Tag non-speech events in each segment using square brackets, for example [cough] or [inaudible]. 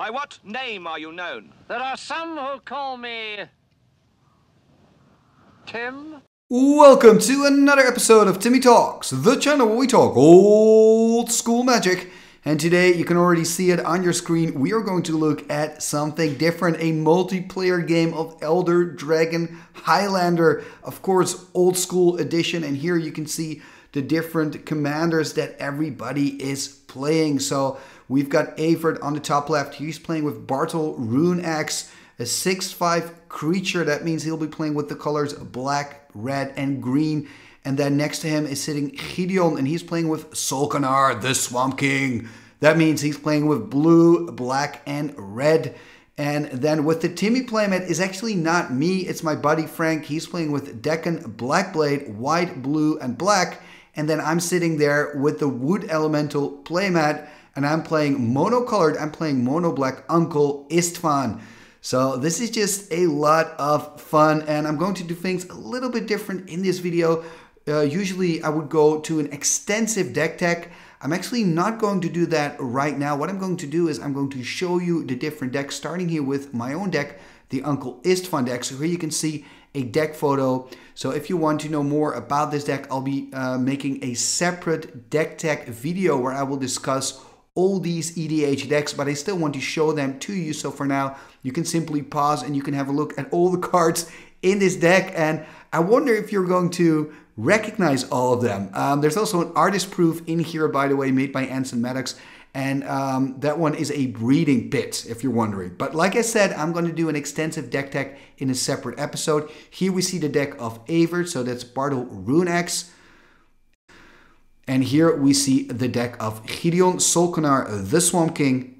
By what name are you known? There are some who call me. Tim? Welcome to another episode of Timmy Talks, the channel where we talk old school magic. And today, you can already see it on your screen, we are going to look at something different a multiplayer game of Elder Dragon Highlander, of course, old school edition. And here you can see the different commanders that everybody is playing. So we've got Evert on the top left, he's playing with Bartel Runeaxe, a 6 5 creature. That means he'll be playing with the colors black, red, and green. And then next to him is sitting Gideon, and he's playing with Solkanar, the Swamp King. That means he's playing with blue, black, and red. And then with the Timmy playmat is actually not me, it's my buddy Frank. He's playing with Dakkon Blackblade, white, blue, and black. And then I'm sitting there with the Wood Elemental playmat, and I'm playing mono-colored. I'm playing mono black Uncle Istvan. So this is just a lot of fun, and I'm going to do things a little bit different in this video. Uh, usually I would go to an extensive deck tech. I'm actually not going to do that right now. What I'm going to do is I'm going to show you the different decks, starting here with my own deck, the Uncle Istvan deck. So here you can see a deck photo. So if you want to know more about this deck, I'll be uh, making a separate deck tech video where I will discuss all these EDH decks, but I still want to show them to you. So for now, you can simply pause and you can have a look at all the cards in this deck. And I wonder if you're going to recognize all of them. Um, there's also an artist proof in here, by the way, made by Anson Maddocks. And um, that one is a breeding pit, if you're wondering. But like I said, I'm going to do an extensive deck tech in a separate episode. Here we see the deck of Evert, so that's Bartel Runeaxe. And here we see the deck of Gideon Solkanar, the Swamp King.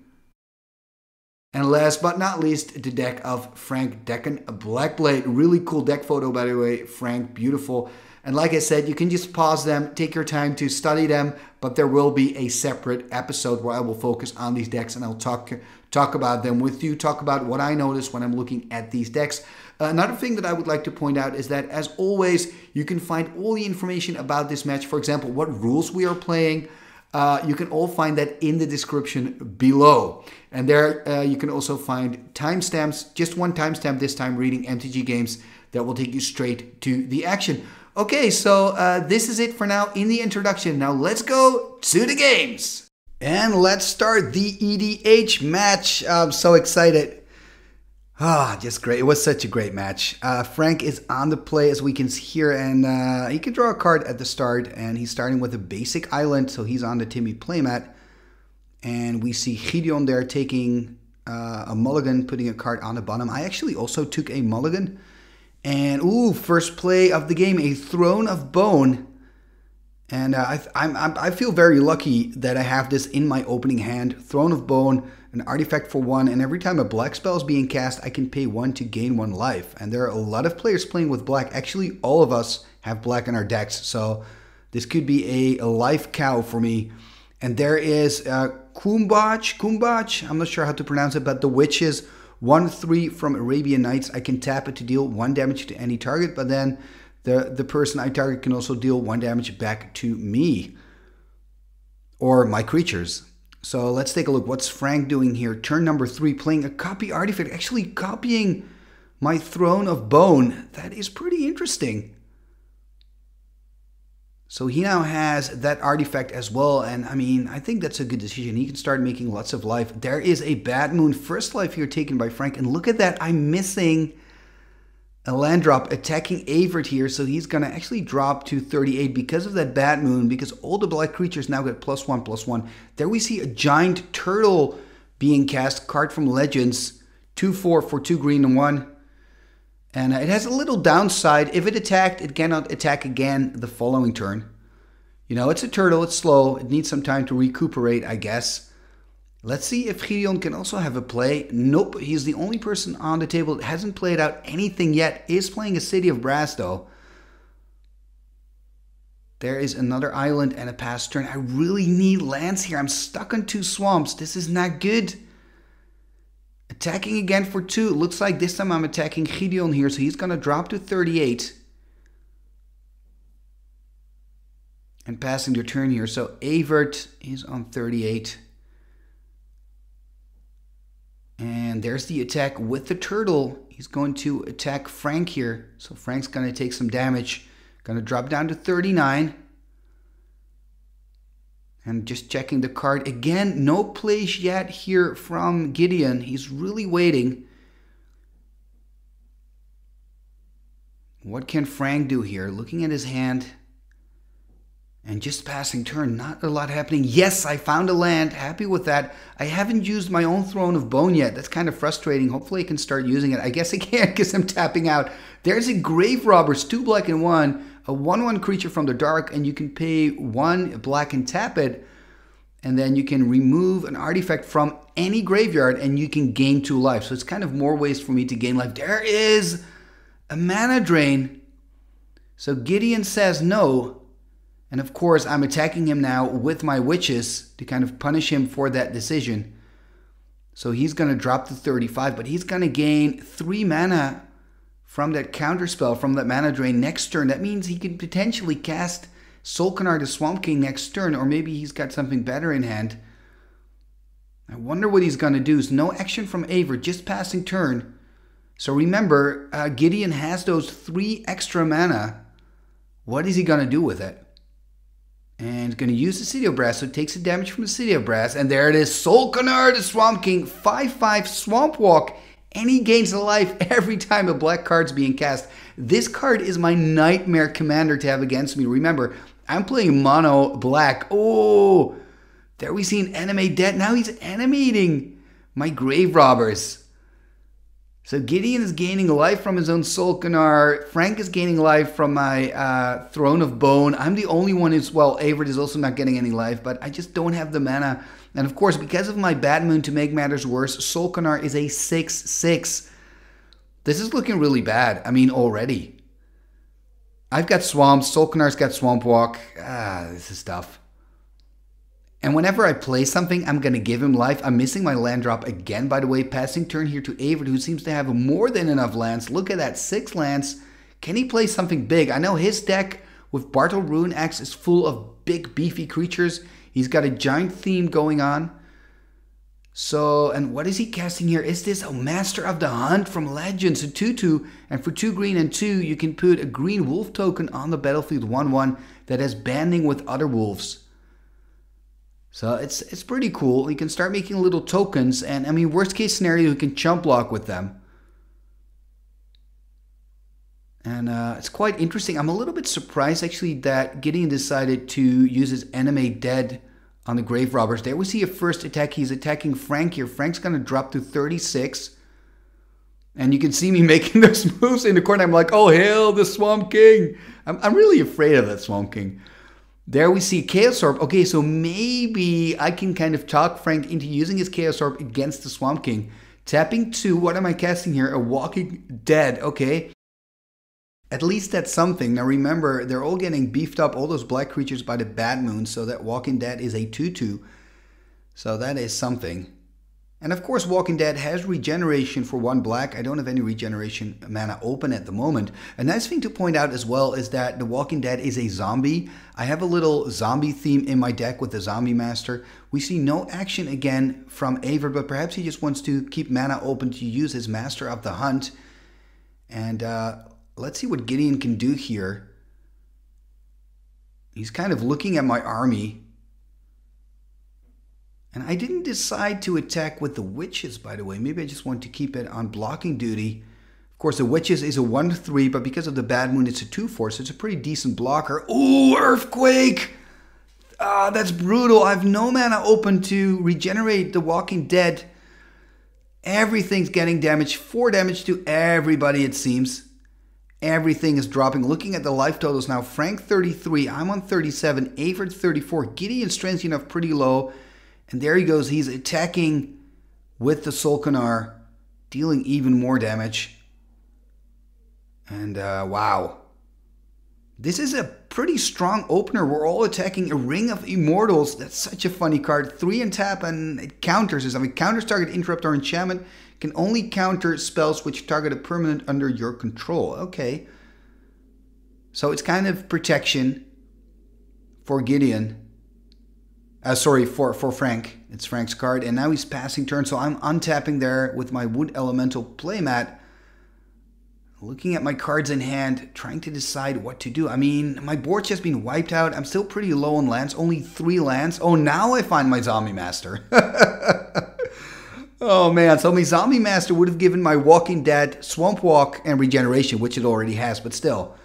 And last but not least, the deck of Frank Dakkon Blackblade. Really cool deck photo, by the way. Frank, beautiful. And like I said, you can just pause them, take your time to study them, but there will be a separate episode where I will focus on these decks and I'll talk talk about them with you, talk about what I notice when I'm looking at these decks. Another thing that I would like to point out is that, as always, you can find all the information about this match. For example, what rules we are playing. Uh, you can all find that in the description below. And there uh, you can also find timestamps, just one timestamp this time, reading MTG games that will take you straight to the action. Okay, so uh, this is it for now in the introduction. Now let's go to the games. And let's start the EDH match. I'm so excited. Ah, just great. It was such a great match. Uh, Frank is on the play as we can see here, and uh, he can draw a card at the start, and he's starting with a basic island, so he's on the Timmy playmat. And we see Gideon there taking uh, a mulligan, putting a card on the bottom. I actually also took a mulligan. And, ooh, first play of the game, a Throne of Bone. And uh, I, I'm, I'm, I feel very lucky that I have this in my opening hand. Throne of Bone, an artifact for one, and every time a black spell is being cast, I can pay one to gain one life. And there are a lot of players playing with black. Actually, all of us have black in our decks, so this could be a, a life cow for me. And there is uh, Cuombajj, Cuombajj, I'm not sure how to pronounce it, but the witches, 1-3 from Arabian Nights. I can tap it to deal 1 damage to any target, but then the, the person I target can also deal one damage back to me or my creatures. So let's take a look. What's Frank doing here? Turn number three, playing a copy artifact, actually copying my Throne of Bone. That is pretty interesting. So he now has that artifact as well. And I mean, I think that's a good decision. He can start making lots of life. There is a Bad Moon first life here taken by Frank. And look at that. I'm missing a land drop attacking Evert here, so he's going to actually drop to 38 because of that Bad Moon, because all the black creatures now get plus one, plus one. There we see a giant turtle being cast, card from Legends, 2-4 for 2 green and 1. And it has a little downside. If it attacked, it cannot attack again the following turn. You know, it's a turtle, it's slow, it needs some time to recuperate, I guess. Let's see if Gideon can also have a play. Nope, he's the only person on the table that hasn't played out anything yet. Is playing a City of Brass though. There is another island and a pass turn. I really need lands here. I'm stuck on two swamps. This is not good. Attacking again for two. Looks like this time I'm attacking Gideon here, so he's going to drop to 38. And passing their turn here. So Evert is on 38. And there's the attack with the turtle. He's going to attack Frank here. So Frank's going to take some damage. Going to drop down to 39. And just checking the card. Again, no plays yet here from Gideon. He's really waiting. What can Frank do here? Looking at his hand and just passing turn, not a lot happening. Yes, I found a land. Happy with that. I haven't used my own Throne of Bone yet. That's kind of frustrating. Hopefully I can start using it. I guess I can't [laughs] because I'm tapping out. There's a Grave Robbers, two black and one a 1 1 creature from the dark, and you can pay one black and tap it. And then you can remove an artifact from any graveyard and you can gain two life. So it's kind of more ways for me to gain life. There is a mana drain. So Gideon says no. And of course, I'm attacking him now with my witches to kind of punish him for that decision. So he's going to drop to 35, but he's going to gain three mana from that counterspell, from that mana drain next turn. That means he could potentially cast Solkanar the Swamp King next turn, or maybe he's got something better in hand. I wonder what he's going to do. So no action from Evert, just passing turn. So remember, uh, Gideon has those three extra mana. What is he going to do with it? And going to use the City of Brass, so it takes the damage from the City of Brass. And there it is, Solkanar the Swamp King, 5-5 Swamp Walk and he gains a life [laughs] every time a black card's being cast. This card is my nightmare commander to have against me. Remember, I'm playing mono black. Oh, there we see an Animate Dead. Now he's animating my grave robbers. So Gideon is gaining life from his own Solkanar. Frank is gaining life from my uh, Throne of Bone. I'm the only one who's, well, Evert is also not getting any life, but I just don't have the mana and of course, because of my bad moon to make matters worse, Solkanar is a 6 6. This is looking really bad. I mean, already. I've got Swamps, Solkanar's got Swamp Walk. Ah, this is tough. And whenever I play something, I'm going to give him life. I'm missing my land drop again, by the way. Passing turn here to Evert, who seems to have more than enough lands. Look at that, six lands. Can he play something big? I know his deck with Bartel Runeaxe is full of big, beefy creatures. He's got a giant theme going on. So, and what is he casting here? Is this a Master of the Hunt from Legends, a 2 2? And for 2 green and 2, you can put a green wolf token on the battlefield 1 1 that has banding with other wolves. So it's it's pretty cool. You can start making little tokens, and I mean, worst case scenario, you can chump block with them. And uh, it's quite interesting. I'm a little bit surprised actually that Gideon decided to use his Animate Dead on the Grave Robbers. There we see a first attack. He's attacking Frank here. Frank's going to drop to 36. And you can see me [laughs] making those [laughs] moves in the corner. I'm like, oh, hail the Swamp King. I'm, I'm really afraid of that Swamp King. There we see Chaos Orb. Okay, so maybe I can kind of talk Frank into using his Chaos Orb against the Swamp King. Tapping two, what am I casting here? A Walking Dead. Okay. At least that's something. Now remember, they're all getting beefed up, all those black creatures by the Bad Moon, so that Walking Dead is a 2-2. So that is something. And of course, Walking Dead has regeneration for one black. I don't have any regeneration mana open at the moment. A nice thing to point out as well is that The Walking Dead is a zombie. I have a little zombie theme in my deck with the Zombie Master. We see no action again from Evert, but perhaps he just wants to keep mana open to use his Master of the Hunt. And uh, Let's see what Gideon can do here. He's kind of looking at my army. And I didn't decide to attack with the witches, by the way. Maybe I just want to keep it on blocking duty. Of course, the witches is a 1-3, but because of the bad moon, it's a 2-4, so it's a pretty decent blocker. Ooh, Earthquake! Ah, that's brutal. I have no mana open to regenerate the Walking Dead. Everything's getting damage. 4 damage to everybody, it seems. Everything is dropping. Looking at the life totals now, Frank 33, I'm on 37, Evert 34, Gideon strength enough pretty low. And there he goes. He's attacking with the Solkanar, dealing even more damage. And uh, wow. This is a pretty strong opener. We're all attacking a Ring of Immortals. That's such a funny card. Three and tap and it counters. I mean, counters target interrupt or enchantment can only counter spells which target a permanent under your control. Okay. So it's kind of protection for Gideon. Uh, sorry, for, for Frank. It's Frank's card, and now he's passing turn, so I'm untapping there with my Wood Elemental playmat. Looking at my cards in hand, trying to decide what to do. I mean, my board's just been wiped out. I'm still pretty low on lands, only three lands. Oh, now I find my Zombie Master. [laughs] oh man, so my Zombie Master would have given my Walking Dead Swamp Walk and Regeneration, which it already has, but still,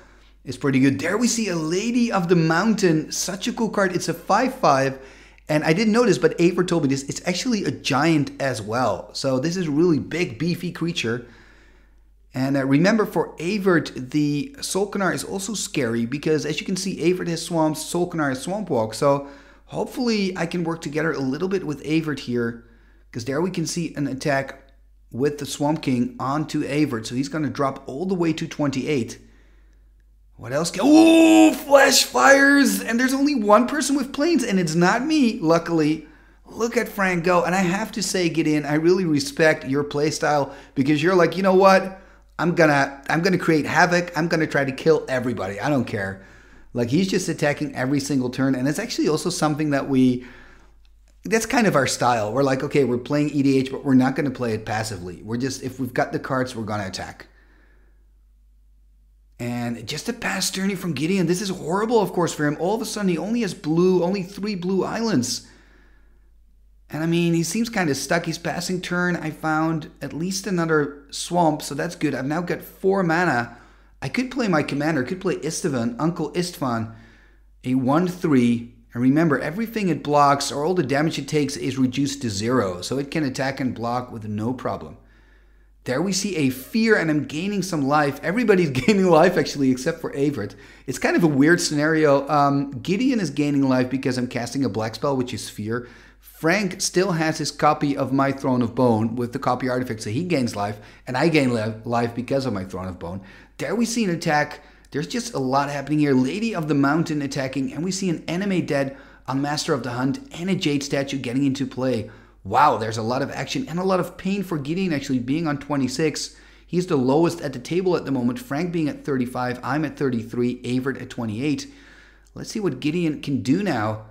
it's pretty good. There we see a Lady of the Mountain, such a cool card. It's a 5-5, and I didn't notice, but Evert told me this. It's actually a giant as well. So this is a really big, beefy creature. And uh, remember, for Evert, the Solkanar is also scary because, as you can see, Evert has swamps, Solkanar has swamp walk. So hopefully, I can work together a little bit with Evert here because there we can see an attack with the Swamp King onto Evert. So he's going to drop all the way to 28. What else? Can- Ooh, flash fires! And there's only one person with planes, and it's not me, luckily. Look at Frank go. And I have to say, Gideon, I really respect your playstyle because you're like, you know what? I'm gonna I'm gonna create havoc. I'm gonna try to kill everybody. I don't care. Like he's just attacking every single turn, and it's actually also something that we that's kind of our style. We're like, okay, we're playing EDH, but we're not to play it passively. We're just if we've got the cards, we're to attack. And just a pass journey from Gideon. This is horrible, of course, for him. All of a sudden, he only has blue, only three blue islands. And I mean, he seems kind of stuck. He's passing turn. I found at least another swamp, so that's good. I've now got four mana. I could play my commander. I could play Istvan, Uncle Istvan, a 1-3. And remember, everything it blocks or all the damage it takes is reduced to zero, so it can attack and block with no problem. There we see a fear, and I'm gaining some life. Everybody's [laughs] gaining life, actually, except for Evert. It's kind of a weird scenario. Um, Gideon is gaining life because I'm casting a black spell, which is fear. Frank still has his copy of my Throne of Bone with the copy artifact, so he gains life, and I gain life because of my Throne of Bone. There we see an attack. There's just a lot happening here. Lady of the Mountain attacking, and we see an Animate Dead on Master of the Hunt and a Jade statue getting into play. Wow, there's a lot of action and a lot of pain for Gideon actually being on 26. He's the lowest at the table at the moment. Frank being at 35, I'm at 33, Evert at 28. Let's see what Gideon can do now.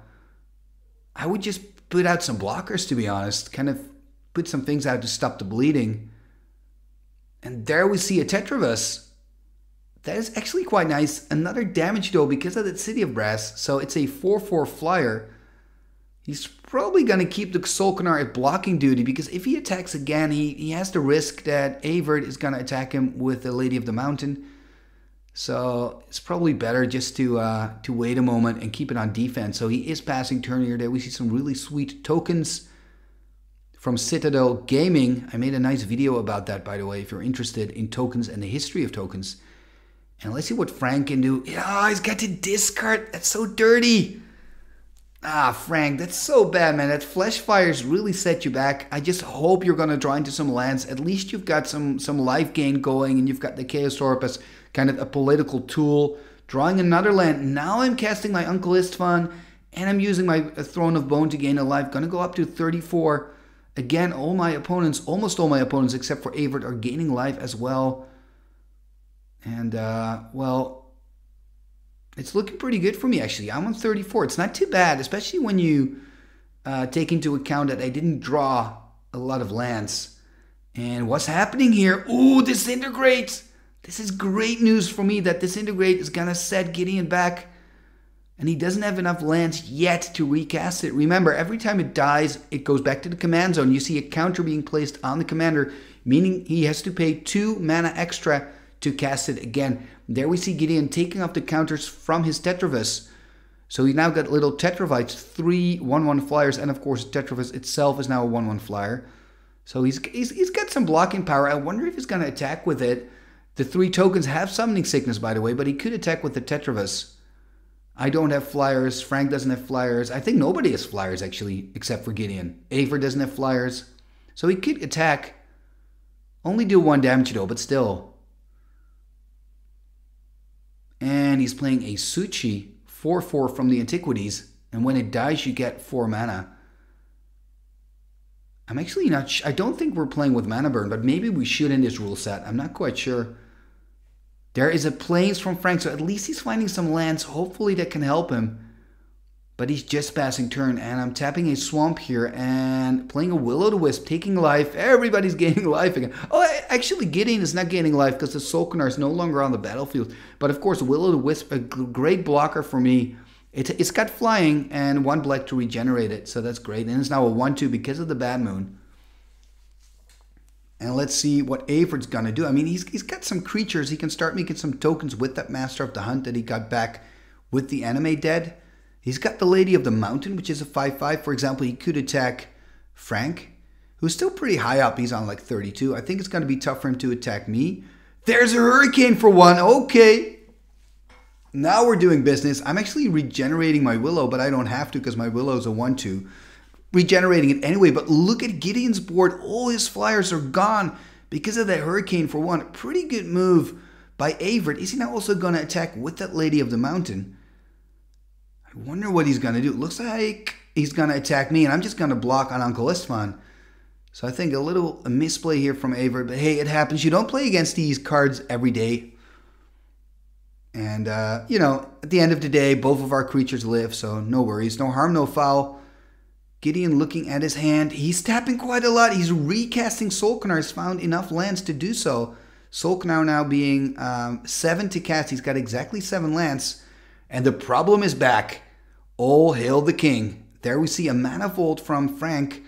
I would just put out some blockers, to be honest, kind of put some things out to stop the bleeding. And there we see a Tetravus. That is actually quite nice. Another damage though because of that City of Brass. So it's a 4-4 flyer. He's probably going to keep the Solkanar at blocking duty because if he attacks again, he, he has the risk that Evert is going to attack him with the Lady of the Mountain. So it's probably better just to uh, to wait a moment and keep it on defense. So he is passing turn here. There we see some really sweet tokens from Citadel Gaming. I made a nice video about that, by the way, if you're interested in tokens and the history of tokens. And let's see what Frank can do. Oh, he's got to discard. That's so dirty. Ah, Frank, that's so bad, man. That flash fires really set you back. I just hope you're gonna draw into some lands. At least you've got some some life gain going, and you've got the Chaos Orb as kind of a political tool. Drawing another land. Now I'm casting my Uncle Istvan, and I'm using my Throne of Bone to gain a life. Gonna go up to 34. Again, all my opponents, almost all my opponents except for Evert, are gaining life as well. And uh, well, it's looking pretty good for me actually. I'm on 34. It's not too bad, especially when you uh, take into account that I didn't draw a lot of lands. And what's happening here? Ooh, disintegrate! This is great news for me that disintegrate is gonna set Gideon back. And he doesn't have enough lands yet to recast it. Remember, every time it dies, it goes back to the command zone. You see a counter being placed on the commander, meaning he has to pay two mana extra to cast it again. There we see Gideon taking off the counters from his Tetravus. So he now got little Tetravites, three 1-1 flyers, and of course Tetravus itself is now a 1-1 flyer. So he's, he's, he's got some blocking power. I wonder if he's going to attack with it. The three tokens have summoning sickness, by the way, but he could attack with the Tetravus. I don't have flyers. Frank doesn't have flyers. I think nobody has flyers, actually, except for Gideon. Evert doesn't have flyers. So he could attack. Only do one damage, though, but still. And he's playing a Su-Chi 4 4 from the Antiquities. And when it dies, you get 4 mana. I'm actually not I don't think we're playing with mana burn, but maybe we should in this rule set. I'm not quite sure. There is a plains from Frank, so at least he's finding some lands, hopefully, that can help him. But he's just passing turn, and I'm tapping a swamp here and playing a will o the wisp, taking life. Everybody's [laughs] gaining life again. Oh, actually, Gideon is not gaining life because the Solkanar is no longer on the battlefield. But of course, will o the wisp, a great blocker for me. It, it's got flying and one black to regenerate it, so that's great. And it's now a 1 2 because of the bad moon. And let's see what Evert's gonna do. I mean, he's, he's got some creatures. He can start making some tokens with that Master of the Hunt that he got back with the Animate Dead. He's got the Lady of the Mountain, which is a 5 5. For example, he could attack Frank, who's still pretty high up. He's on like 32. I think it's going to be tough for him to attack me. There's a Hurricane for one. Okay. Now we're doing business. I'm actually regenerating my Willow, but I don't have to because my Willow is a 1 2. Regenerating it anyway, but look at Gideon's board. All his flyers are gone because of that Hurricane for one. Pretty good move by Evert. Is he now also going to attack with that Lady of the Mountain? I wonder what he's going to do. It looks like he's going to attack me, and I'm just going to block on Uncle Istvan. So I think a little a misplay here from Evert, but hey, it happens. You don't play against these cards every day. And, uh, you know, at the end of the day, both of our creatures live, so no worries. No harm, no foul. Gideon looking at his hand. He's tapping quite a lot. He's recasting Solkanar. He's found enough lands to do so. Solkanar now being um, seven to cast. He's got exactly seven lands. And the problem is back. All hail the king. There we see a manifold from Frank.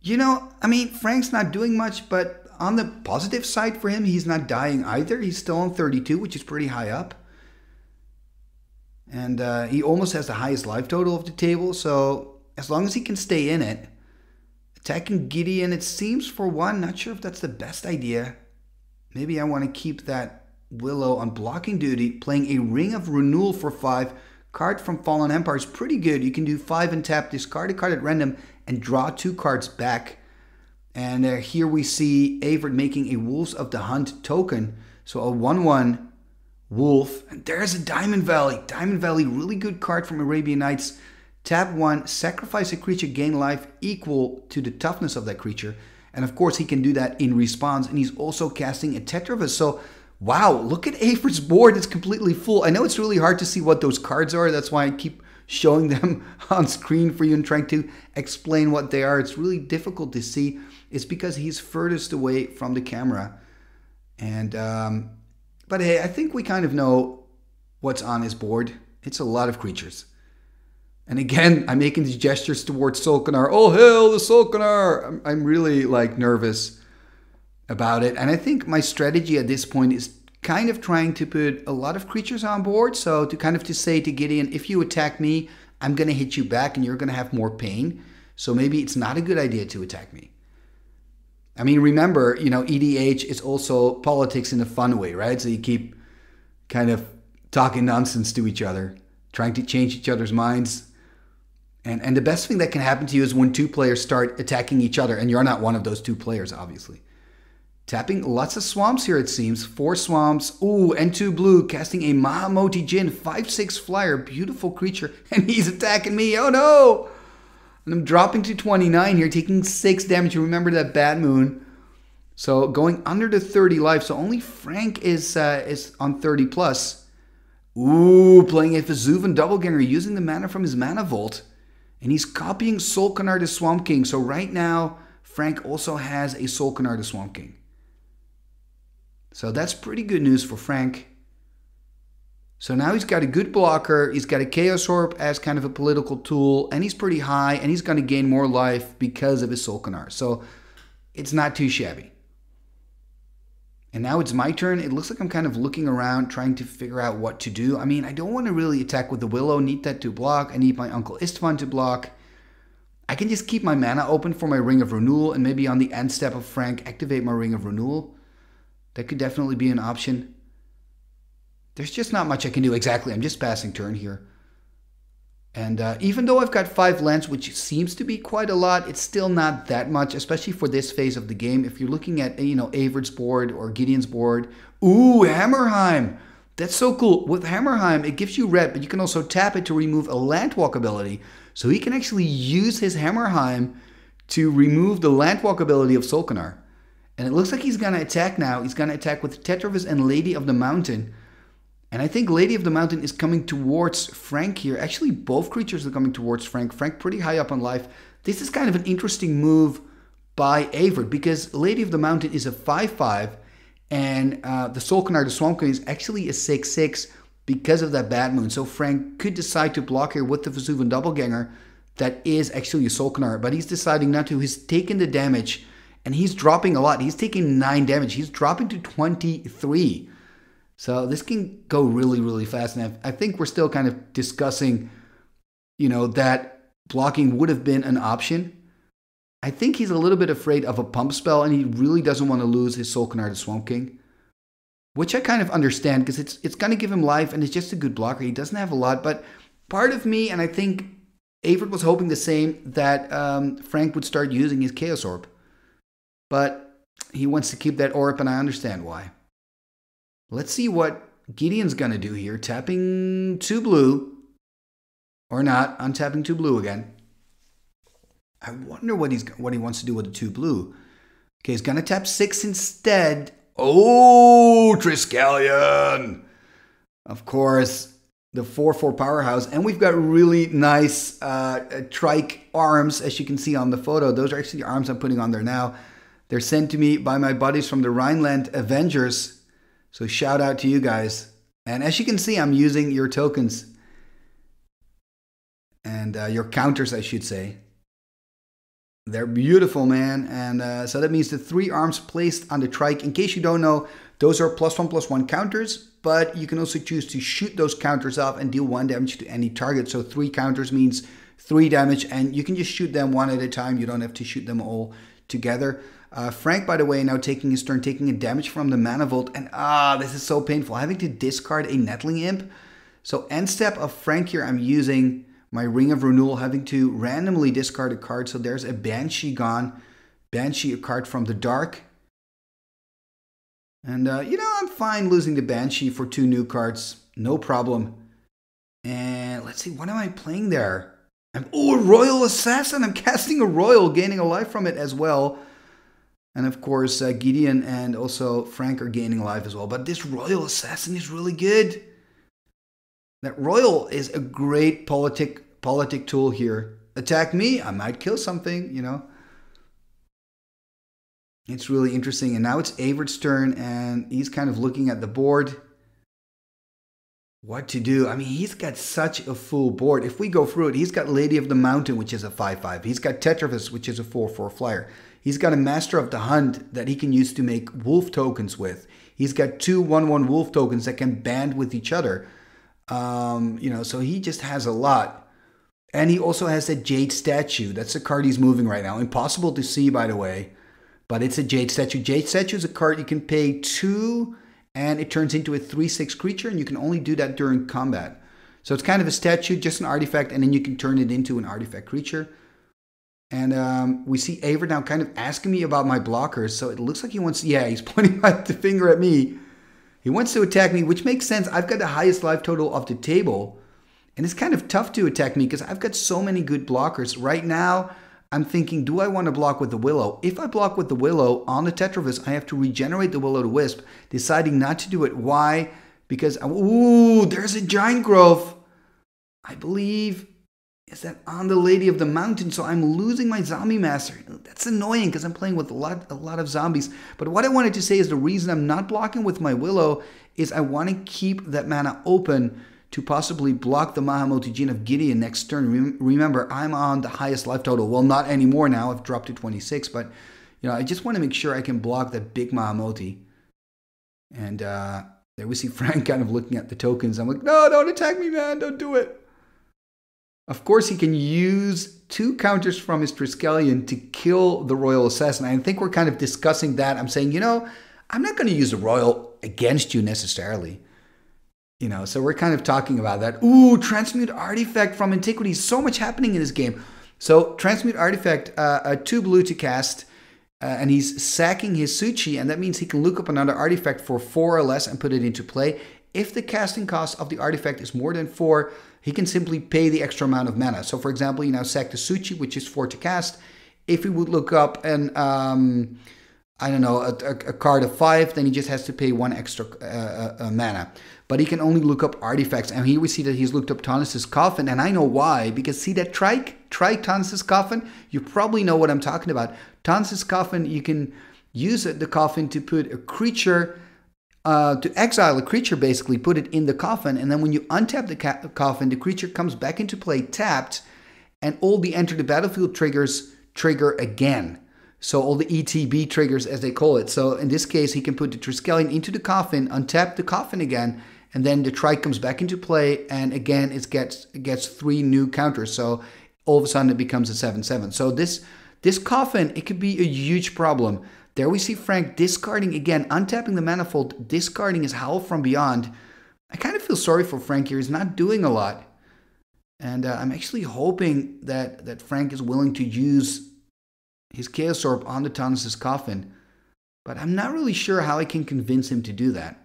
You know, I mean, Frank's not doing much, but on the positive side for him, he's not dying either. He's still on 32, which is pretty high up. And uh, he almost has the highest life total of the table, so as long as he can stay in it, attacking Gideon, it seems for one, not sure if that's the best idea. Maybe I want to keep that Willow on blocking duty, playing a Ring of Renewal for 5. Card from Fallen Empire is pretty good. You can do 5 and tap, discard a card at random, and draw two cards back. And uh, here we see Evert making a Wolves of the Hunt token. So a 1 1 Wolf. And there's a Diamond Valley. Diamond Valley, really good card from Arabian Nights. Tap 1, sacrifice a creature, gain life equal to the toughness of that creature. And of course, he can do that in response. And he's also casting a Tetravus. So Wow, look at Evert's board. It's completely full. I know it's really hard to see what those cards are. That's why I keep showing them [laughs] on screen for you and trying to explain what they are. It's really difficult to see. It's because he's furthest away from the camera. And, um, but hey, I think we kind of know what's on his board. It's a lot of creatures. And again, I'm making these gestures towards Solkanar. Oh, hell, the Solkanar! I'm, I'm really like nervous about it. And I think my strategy at this point is kind of trying to put a lot of creatures on board. So to kind of to say to Gideon, if you attack me, I'm going to hit you back and you're going to have more pain. So maybe it's not a good idea to attack me. I mean, remember, you know, EDH is also politics in a fun way, right? So you keep kind of talking nonsense to each other, trying to change each other's minds. And, and the best thing that can happen to you is when two players start attacking each other, and you're not one of those two players, obviously. Tapping lots of swamps here, it seems. Four swamps. Ooh, and two blue, casting a Mahamoti Djinn, 5-6 flyer, beautiful creature. [laughs] And he's attacking me. Oh no! And I'm dropping to 29 here, taking 6 damage. You remember that bad moon. So going under the 30 life. So only Frank is uh, is on 30 plus. Ooh, playing a Vesuvan Doppelganger, using the mana from his Mana Vault. And he's copying Solkanar the Swamp King. So right now, Frank also has a Solkanar the Swamp King. So that's pretty good news for Frank. So now he's got a good blocker. He's got a Chaos Orb as kind of a political tool, and he's pretty high, and he's going to gain more life because of his Solkanar. So it's not too shabby. And now it's my turn. It looks like I'm kind of looking around, trying to figure out what to do. I mean, I don't want to really attack with the Willow. Need that to block. I need my Uncle Istvan to block. I can just keep my mana open for my Ring of Renewal, and maybe on the end step of Frank, activate my Ring of Renewal. That could definitely be an option. There's just not much I can do exactly. I'm just passing turn here. And uh, even though I've got five lands, which seems to be quite a lot, it's still not that much, especially for this phase of the game. If you're looking at, you know, Evert's board or Gideon's board, ooh, Hammerheim. That's so cool. With Hammerheim, it gives you red, but you can also tap it to remove a Landwalk ability. So he can actually use his Hammerheim to remove the Landwalk ability of Solkanar. And it looks like he's to attack now. He's to attack with Tetravus and Lady of the Mountain. And I think Lady of the Mountain is coming towards Frank here. Actually, both creatures are coming towards Frank. Frank pretty high up on life. This is kind of an interesting move by Evert because Lady of the Mountain is a 5-5 and uh, the Solkanar, the Swamp King, is actually a 6-6 because of that bad moon. So Frank could decide to block here with the Vesuvan Doppelganger that is actually a Solkanar, but he's deciding not to. He's taken the damage and he's dropping a lot. He's taking 9 damage. He's dropping to 23. So this can go really, really fast. And I think we're still kind of discussing, you know, that blocking would have been an option. I think he's a little bit afraid of a pump spell and he really doesn't want to lose his Solkanar to Swamp King. Which I kind of understand because it's it's gonna give him life and it's just a good blocker. He doesn't have a lot, but part of me, and I think Evert was hoping the same, that um, Frank would start using his Chaos Orb. But he wants to keep that orb, and I understand why. Let's see what Gideon's going to do here. Tapping two blue. Or not. Untapping two blue again. I wonder what he's what he wants to do with the two blue. Okay, he's going to tap six instead. Oh, Triskelion! Of course, the 4-4 powerhouse. And we've got really nice uh, trike arms, as you can see on the photo. Those are actually the arms I'm putting on there now. They're sent to me by my buddies from the Rhineland Avengers. So shout out to you guys. And as you can see, I'm using your tokens and uh, your counters, I should say. They're beautiful, man. And uh, so that means the three arms placed on the trike. In case you don't know, those are plus one, plus one counters, but you can also choose to shoot those counters off and deal one damage to any target. So three counters means three damage, and you can just shoot them one at a time. You don't have to shoot them all together. Uh, Frank, by the way, now taking his turn, taking a damage from the Mana Vault, and ah, this is so painful, having to discard a Nettling Imp. So end step of Frank here, I'm using my Ring of Renewal, having to randomly discard a card. So there's a Banshee gone. Banshee, a card from the dark. And, uh, you know, I'm fine losing the Banshee for two new cards. No problem. And let's see, what am I playing there? I'm, oh, a Royal Assassin. I'm [laughs] casting a Royal, gaining a life from it as well. And of course, uh, Gideon and also Frank are gaining life as well. But this Royal Assassin is really good. That Royal is a great politic politic tool here. Attack me, I might kill something, you know. It's really interesting. And now it's Evert's turn, and he's kind of looking at the board. What to do? I mean, he's got such a full board. If we go through it, he's got Lady of the Mountain, which is a 5 5. He's got Tetravus, which is a 4 4 flyer. He's got a Master of the Hunt that he can use to make wolf tokens with. He's got two 1 1 wolf tokens that can band with each other. Um, you know, so he just has a lot. And he also has that Jade Statue. That's the card he's moving right now. Impossible to see, by the way, but it's a Jade Statue. Jade Statue is a card you can pay two, and it turns into a 3 6 creature, and you can only do that during combat. So it's kind of a statue, just an artifact, and then you can turn it into an artifact creature. And um, we see Evert now kind of asking me about my blockers. So it looks like he wants, yeah, he's [laughs] pointing the finger at me. He wants to attack me, which makes sense. I've got the highest life total of the table. And it's kind of tough to attack me because I've got so many good blockers. Right now, I'm thinking, do I want to block with the Willow? If I block with the Willow on the Tetravus, I have to regenerate the Willow to Wisp, deciding not to do it. Why? Because, ooh, there's a Giant Growth. I believe is that on the Lady of the Mountain, so I'm losing my zombie master. That's annoying because I'm playing with a lot, a lot of zombies. But what I wanted to say is the reason I'm not blocking with my Willow is I want to keep that mana open to possibly block the Mahamoti Djinn of Gideon next turn. Remember, I'm on the highest life total. Well, not anymore now. I've dropped to 26, but you know, I just want to make sure I can block that big Mahamoti. And uh, there we see [laughs] Frank kind of looking at the tokens. I'm like, no, don't attack me, man. Don't do it. Of course, he can use two counters from his Triskelion to kill the Royal Assassin. I think we're kind of discussing that. I'm saying, you know, I'm not going to use a Royal against you necessarily. You know, so we're kind of talking about that. Ooh, Transmute Artifact from Antiquity. So much happening in this game. So, Transmute Artifact, uh, a two blue to cast, uh, and he's sacking his Su-Chi, and that means he can look up another artifact for four or less and put it into play. If the casting cost of the artifact is more than four, he can simply pay the extra amount of mana. So for example, you now sack the Su-Chi, which is four to cast. If he would look up an, um, I don't know, a, a, a, card of five, then he just has to pay one extra uh, uh, uh, mana. But he can only look up artifacts. And here we see that he's looked up Tawnos's coffin, and I know why, because see that trike, trike Tawnos's coffin? You probably know what I'm talking about. Tawnos's coffin, you can use the coffin to put a creature, uh, to exile a creature basically, put it in the coffin, and then when you untap the ca- coffin, the creature comes back into play tapped, and all the enter the battlefield triggers trigger again. So all the ETB triggers, as they call it. So in this case, he can put the Triskelion into the coffin, untap the coffin again, and then the trike comes back into play, and again it gets it gets three new counters. So all of a sudden it becomes a seven-seven. So this this coffin it could be a huge problem. There we see Frank discarding again, untapping the manifold, discarding his Howl from Beyond. I kind of feel sorry for Frank here. He's not doing a lot. And uh, I'm actually hoping that, that Frank is willing to use his Chaos Orb on the Tawnos's coffin. But I'm not really sure how I can convince him to do that.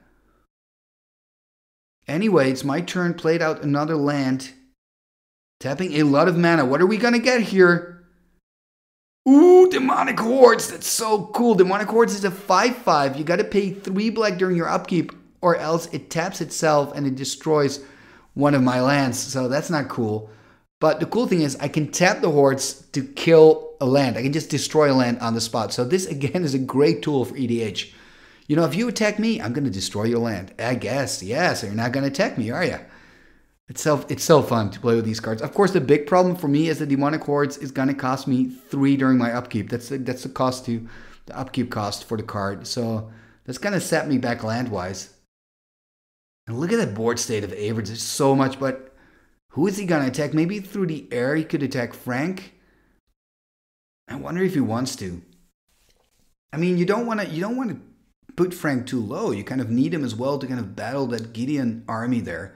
Anyway, it's my turn. Played out another land. Tapping a lot of mana. What are we going to get here? Ooh, Demonic Hordes. That's so cool. Demonic Hordes is a 5-5. You got to pay 3 black during your upkeep or else it taps itself and it destroys one of my lands. So that's not cool. But the cool thing is I can tap the Hordes to kill a land. I can just destroy a land on the spot. So this [laughs] again is a great tool for EDH. You know, if you attack me, I'm going to destroy your land. I guess, yeah. So you're not going to attack me, are you? It's so it's so fun to play with these cards. Of course, the big problem for me is the demonic hordes is gonna cost me three during my upkeep. That's the, that's the cost to the upkeep cost for the card. So that's gonna set me back land wise. And look at that board state of Average. There's so much, but who is he gonna attack? Maybe through the air he could attack Frank. I wonder if he wants to. I mean, you don't want to you don't want to put Frank too low. You kind of need him as well to kind of battle that Gideon army there.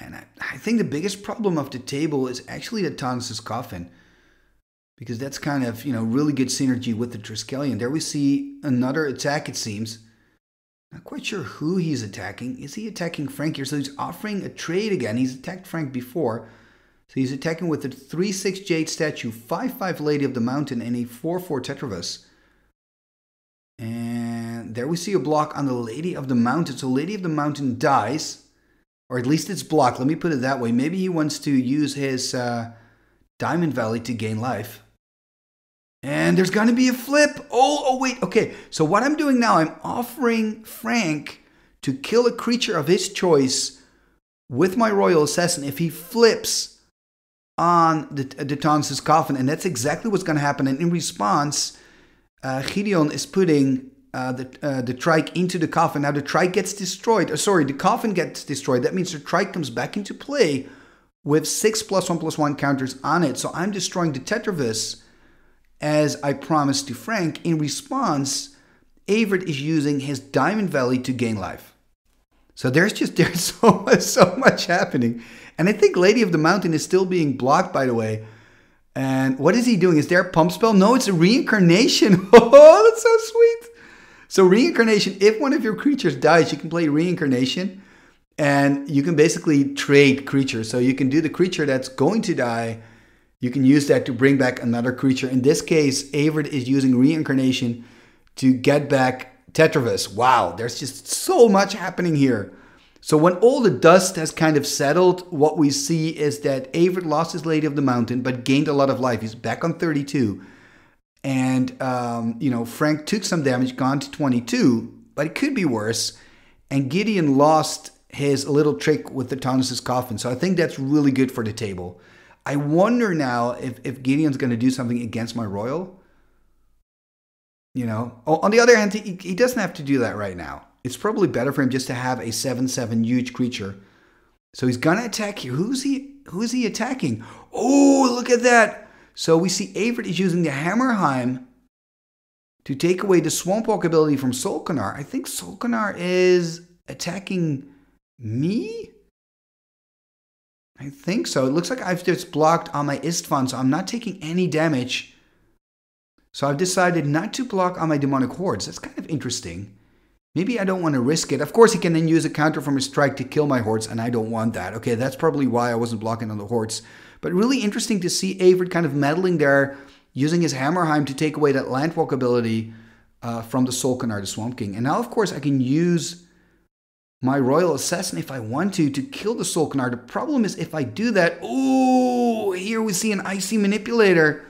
And I, I, think the biggest problem of the table is actually the Tawnos's coffin. Because that's kind of, you know, really good synergy with the Triskelion. There we see another attack, it seems. Not quite sure who he's attacking. Is he attacking Frank here? So he's offering a trade again. He's attacked Frank before. So he's attacking with a 3-6 Jade statue, 5-5 Lady of the Mountain, and a 4-4 Tetravus. And there we see a block on the Lady of the Mountain. So Lady of the Mountain dies or at least it's blocked. Let me put it that way. Maybe he wants to use his uh, Diamond Valley to gain life. And there's going to be a flip. Oh, oh, wait. Okay. So what I'm doing now, I'm offering Frank to kill a creature of his choice with my Royal Assassin if he flips on the, the coffin. And that's exactly what's going to happen. And in response, uh, Gideon is putting uh, the uh, the trike into the coffin. Now the trike gets destroyed. Uh, sorry, the coffin gets destroyed. That means the trike comes back into play with six plus one plus one counters on it. So I'm destroying the Tetravus as I promised to Frank. In response, Evert is using his Diamond Valley to gain life. So there's just [laughs] there's so much, so much happening, and I think Lady of the Mountain is still being blocked. By the way. And what is he doing? Is there a pump spell? No, it's a reincarnation. [laughs] Oh, that's so sweet. So reincarnation, if one of your creatures dies, you can play reincarnation and you can basically trade creatures. So you can do the creature that's going to die, you can use that to bring back another creature. In this case, Evert is using reincarnation to get back Tetravus. Wow, there's just so much happening here. So when all the dust has kind of settled, what we see is that Evert lost his Lady of the Mountain, but gained a lot of life. He's back on 32 and um, you know Frank took some damage, gone to 22, but it could be worse. And Gideon lost his little trick with the Tawnos's coffin, so I think that's really good for the table. I wonder now if if Gideon's going to do something against my royal. You know, on the other hand, he, he doesn't have to do that right now. It's probably better for him just to have a seven-seven huge creature. So he's gonna attack here. Who's he? Who is he attacking? Oh, look at that! So we see Evert is using the Hammerheim to take away the Swamp Walk ability from Solkanar. I think Solkanar is attacking me? I think so. It looks like I've just blocked on my Istvan, so I'm not taking any damage. So I've decided not to block on my Demonic Hordes. That's kind of interesting. Maybe I don't want to risk it. Of course, he can then use a counter from his strike to kill my Hordes, and I don't want that. Okay, that's probably why I wasn't blocking on the Hordes. But really interesting to see Evert kind of meddling there, using his Hammerheim to take away that Landwalk ability uh, from the Solkanar, the Swamp King. And now, of course, I can use my Royal Assassin if I want to to kill the Solkanar. The problem is if I do that, oh, here we see an Icy Manipulator.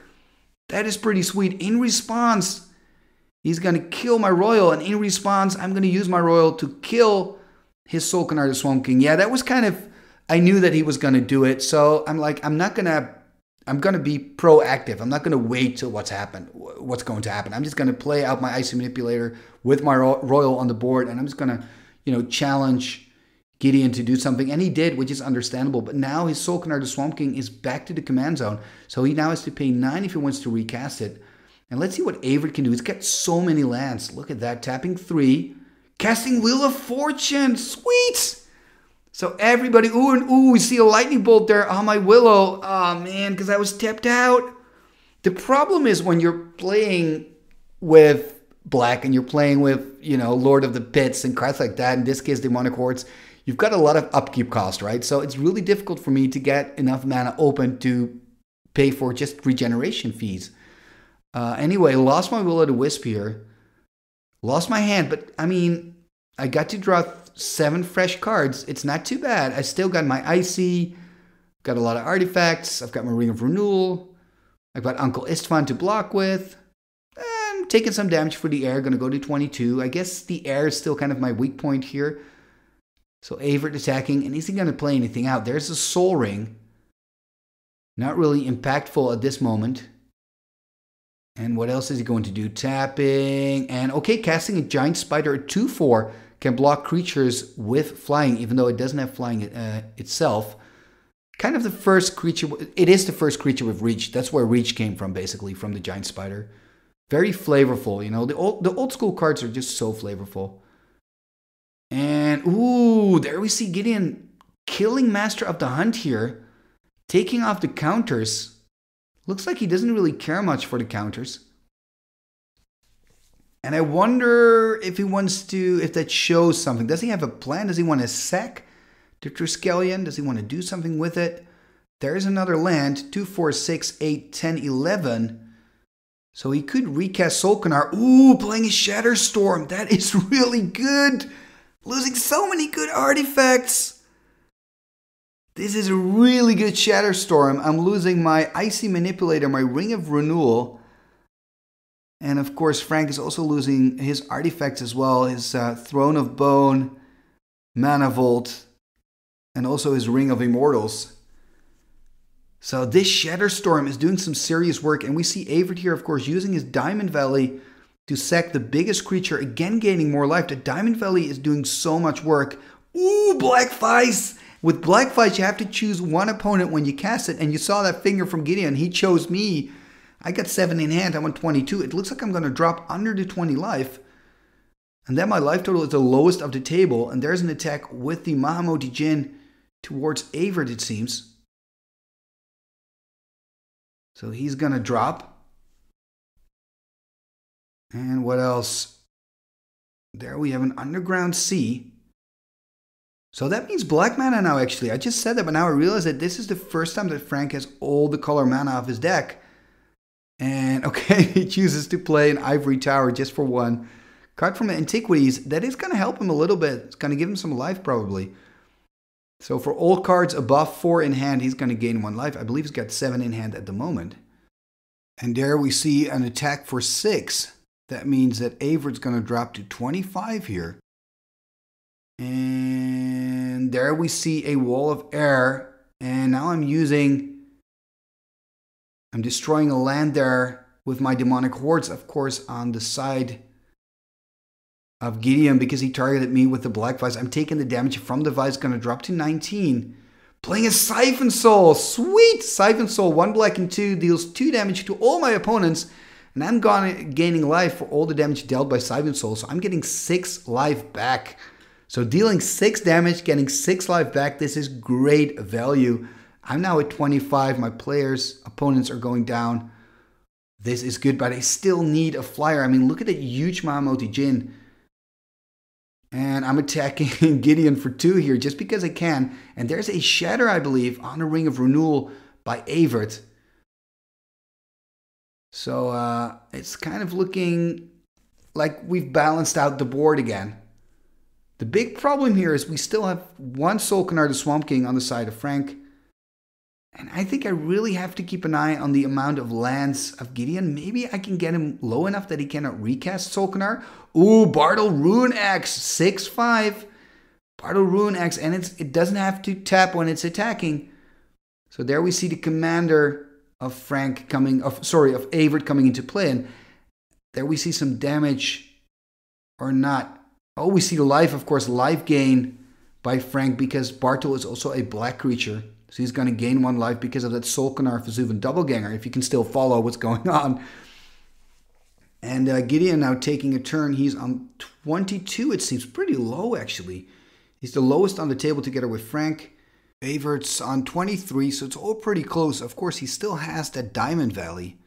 That is pretty sweet. In response, he's going to kill my Royal, and in response, I'm going to use my Royal to kill his Solkanar the Swamp King. Yeah, that was kind of, I knew that he was going to do it, so I'm like, I'm not going to I'm going to be proactive. I'm not going to wait till what's happened, what's going to happen. I'm just going to play out my icy manipulator with my royal on the board, and I'm just going to, you know, challenge Gideon to do something, and he did, which is understandable. But now his Solkanar the Swamp King is back to the command zone, so he now has to pay nine if he wants to recast it. And let's see what Evert can do. He's got so many lands. Look at that, tapping three, casting Wheel of Fortune. Sweet. So everybody, ooh and ooh, we see a lightning bolt there on my Willow. Oh man, because I was tapped out. The problem is when you're playing with black and you're playing with, you know, Lord of the Pits and cards like that, in this case, Demonic Hordes, you've got a lot of upkeep cost, right? So it's really difficult for me to get enough mana open to pay for just regeneration fees. Uh, anyway, lost my Will the Wisp here. Lost my hand, but I mean, I got to draw seven fresh cards. It's not too bad. I still got my Icy, got a lot of artifacts. I've got my Ring of Renewal. I've got Uncle Istvan to block with. I'm taking some damage for the air, gonna go to 22. I guess the air is still kind of my weak point here. So Evert attacking, and is he gonna play anything out? There's a Sol Ring. Not really impactful at this moment. And what else is he going to do? Tapping, and okay, casting a Giant Spider at 2-4 can block creatures with flying, even though it doesn't have flying uh, itself. Kind of the first creature, it is the first creature with reach. That's where reach came from, basically, from the giant spider. Very flavorful, you know. The old, the old school cards are just so flavorful. And, ooh, there we see Gideon killing Master of the Hunt here, taking off the counters. Looks like he doesn't really care much for the counters. And I wonder if he wants to, if that shows something. Does he have a plan? Does he want to sack the Triskelion? Does he want to do something with it? There's another land, 2, 4, 6, 8, 10, 11. So he could recast Solkanar. Ooh, playing a Shatterstorm. That is [laughs] really good. Losing so many good artifacts. This is a really good Shatterstorm. I'm losing my Icy Manipulator, my Ring of Renewal. And of course, Frank is also losing his artifacts as well his uh, Throne of Bone, Mana Vault, and also his Ring of Immortals. So this Shatterstorm is doing some serious work, and we see Evert here, of course, using his Diamond Valley to sack the biggest creature, again gaining more life. The Diamond Valley is doing so much work. Ooh, Black Vise! With Black Vise, you have to choose one opponent when you cast it, and you saw that finger from Gideon. He chose me I got 7 in hand, I want 22. It looks like I'm going to drop under the 20 life. And then my life total is the lowest of the table. And there's an attack with the Mahamoti Djinn towards Evert, it seems. So he's going to drop. And what else? There we have an Underground Sea. So that means black mana now, actually. I just said that, but now I realize that this is the first time that Frank has all the color mana of his deck. And [laughs] okay, he chooses to play an Ivory Tower just for one. Card from the Antiquities, that is going to help him a little bit. It's going to give him some life probably. So for all cards above four in hand, he's going to gain one life. I believe he's got seven in hand at the moment. And there we see an attack for six. That means that Evert's going to drop to 25 here. And there we see a wall of air. And now I'm using I'm destroying a land there with my demonic hordes, of course, on the side of Gideon because he targeted me with the black vise. I'm taking the damage from the vise, gonna drop to 19. Playing a Siphon Soul, sweet! Siphon Soul, one black and two, deals two damage to all my opponents, and I'm gonna, gaining life for all the damage dealt by Siphon Soul, so I'm getting six life back. So dealing six damage, getting six life back, this is great value. I'm now at 25. My players, opponents are going down. This is good, but I still need a flyer. I mean, look at that huge Mahamoti Djinn. And I'm attacking [laughs] Gideon for two here just because I can. And there's a Shatter, I believe, on the Ring of Renewal by Avert. So uh, it's kind of looking like we've balanced out the board again. The big problem here is we still have one Solkanar the Swamp King on the side of Frank. And I think I really have to keep an eye on the amount of lands of Gideon. Maybe I can get him low enough that he cannot recast Solkanar. Ooh, Bartel Runeaxe, 6-5. Bartel Runeaxe, and it doesn't have to tap when it's attacking. So there we see the commander of Frank coming, of sorry, of Evert coming into play. And there we see some damage or not. Oh, we see the life, of course, life gain by Frank because Bartel is also a black creature. So he's going to gain one life because of that Solkanar Vesuvan Doppelganger, if you can still follow what's going on. And uh, Gideon now taking a turn. He's on 22, it seems pretty low, actually. He's the lowest on the table together with Frank. Evert's on 23, so it's all pretty close. Of course, he still has that Diamond Valley.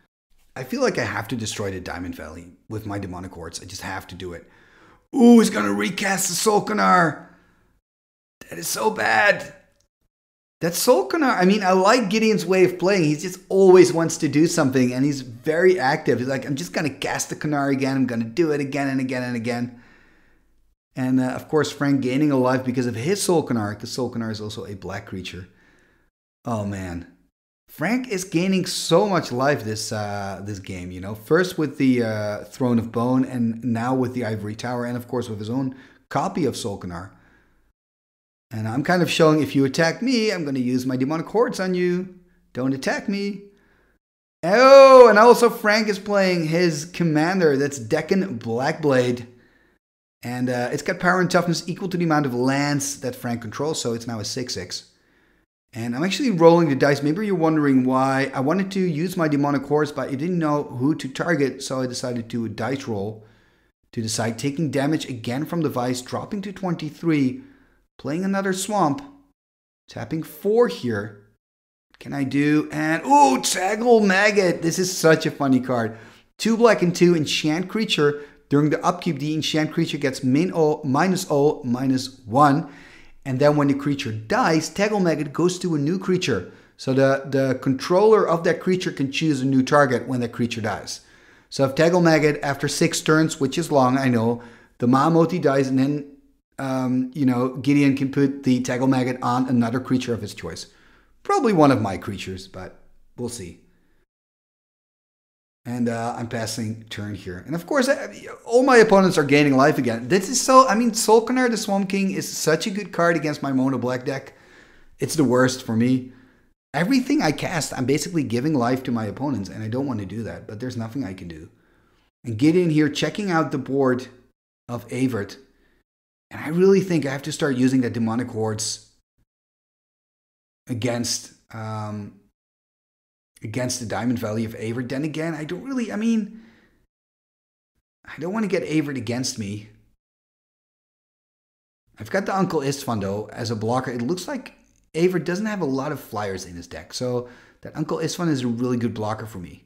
I feel like I have to destroy the Diamond Valley with my Demonic Hordes. I just have to do it. Ooh, he's to recast the Solkanar. That is so bad. That's Solkanar. I mean, I like Gideon's way of playing. He just always wants to do something, and he's very active. He's like, I'm just to cast the Kanar again. I'm to do it again and again and again. And uh, of course, Frank gaining a life because of his Solkanar, because Solkanar is also a black creature. Oh man, Frank is gaining so much life this uh, this game. You know, first with the uh, Throne of Bone, and now with the Ivory Tower, and of course with his own copy of Solkanar. And I'm kind of showing if you attack me, I'm going to use my demonic hordes on you. Don't attack me. Oh, and also Frank is playing his commander. That's Dakkon Blackblade. And uh, it's got power and toughness equal to the amount of lands that Frank controls, so it's now a 6-6. And I'm actually rolling the dice. Maybe you're wondering why. I wanted to use my demonic hordes, but I didn't know who to target, so I decided to dice roll to decide taking damage again from the Vise, dropping to 23 Playing another swamp. Tapping four here. Can I do? And, ooh, Takklemaggot. This is such a funny card. Two black and two enchant creature. During the upkeep, the enchant creature gets min o, minus O, minus one. And then when the creature dies, Takklemaggot goes to a new creature. So the, the controller of that creature can choose a new target when that creature dies. So if Takklemaggot, after six turns, which is long, I know, the Mahamoti dies and then um, you know, Gideon can put the Takklemaggot on another creature of his choice. Probably one of my creatures, but we'll see. And uh, I'm passing turn here. And of course, uh, all my opponents are gaining life again. This is so, I mean, Solkanar the Swamp King is such a good card against my Mono Black deck. It's the worst for me. Everything I cast, I'm basically giving life to my opponents, and I don't want to do that, but there's nothing I can do. And Gideon here checking out the board of Evert and I really think I have to start using the demonic hordes against um, against the Diamond Valley of Evert. Then again, I don't really. I mean, I don't want to get Evert against me. I've got the Uncle Istvan though as a blocker. It looks like Evert doesn't have a lot of flyers in his deck, so that Uncle Istvan is a really good blocker for me.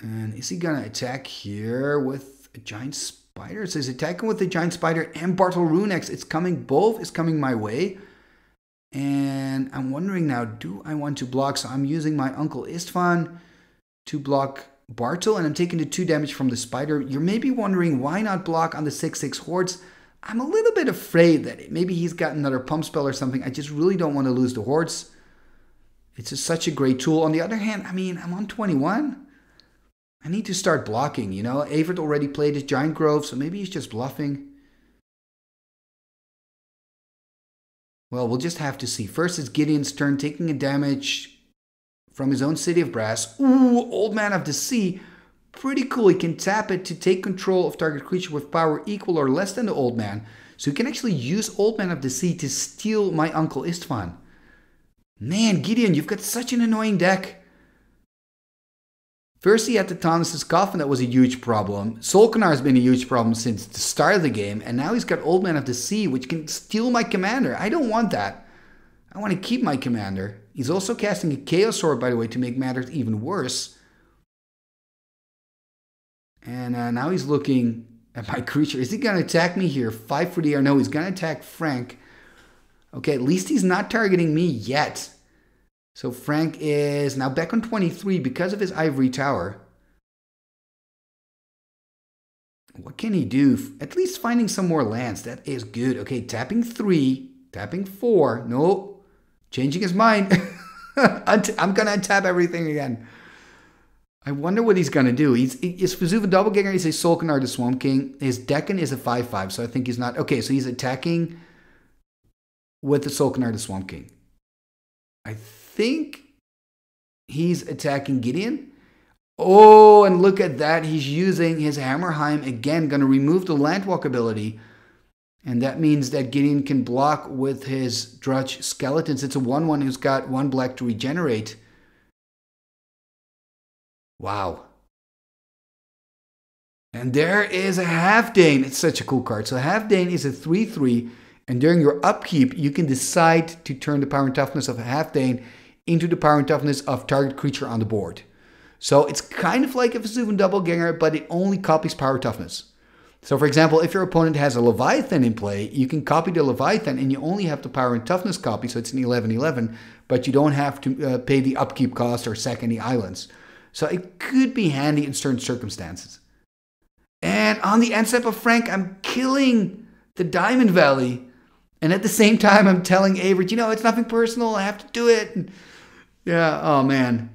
And is he gonna attack here with a giant? spider. It says attacking with the giant spider and Bartel Runeaxe. It's coming, both is coming my way. And I'm wondering now, do I want to block? So I'm using my Uncle Istvan to block Bartel, and I'm taking the two damage from the spider. You're maybe wondering why not block on the 6-6 hordes. I'm a little bit afraid that maybe he's got another pump spell or something. I just really don't want to lose the hordes. It's just such a great tool. On the other hand, I mean, I'm on 21. I need to start blocking, you know? Evert already played his Giant Growth, so maybe he's just bluffing. Well, we'll just have to see. First, it's Gideon's turn, taking a damage from his own City of Brass. Ooh, Old Man of the Sea. Pretty cool. He can tap it to take control of target creature with power equal or less than the Old Man. So he can actually use Old Man of the Sea to steal my Uncle Istvan. Man, Gideon, you've got such an annoying deck. First, he had the Tawnos's Coffin that was a huge problem. Solkanar has been a huge problem since the start of the game, and now he's got Old Man of the Sea, which can steal my commander. I don't want that. I want to keep my commander. He's also casting a Chaos Sword, by the way, to make matters even worse. And uh, now he's looking at my [laughs] creature. Is he going to attack me here? Five for the air. No, he's going to attack Frank. Okay, at least he's not targeting me yet. So Frank is now back on 23 because of his ivory tower. What can he do? At least finding some more lands. That is good. Okay, tapping three, tapping four. No, changing his mind. [laughs] I'm going to untap everything again. I wonder what he's going to do. He's, he's Vesuvan Doppelganger. He's a Solkanar the Swamp King. His Dakkon is a 5 5, so I think he's not. Okay, so he's attacking with the Solkanar the Swamp King. I think he's attacking Gideon. Oh, and look at that. He's using his Hammerheim again, going to remove the Landwalk ability. And that means that Gideon can block with his Drudge Skeletons. It's a 1 1 who's got one black to regenerate. Wow. And there is a Halfdane. It's such a cool card. So Halfdane is a 3 3. And during your upkeep, you can decide to turn the power and toughness of a Halfdane into the power and toughness of target creature on the board. So it's kind of like a Vesuvian Doppelganger, but it only copies power toughness. So for example, if your opponent has a Leviathan in play, you can copy the Leviathan and you only have the power and toughness copy, so it's an 11-11, but you don't have to uh, pay the upkeep cost or sack any islands. So it could be handy in certain circumstances. And on the end step of Frank, I'm killing the Diamond Valley. And at the same time, I'm telling Evert, you know, it's nothing personal. I have to do it. And yeah, oh man.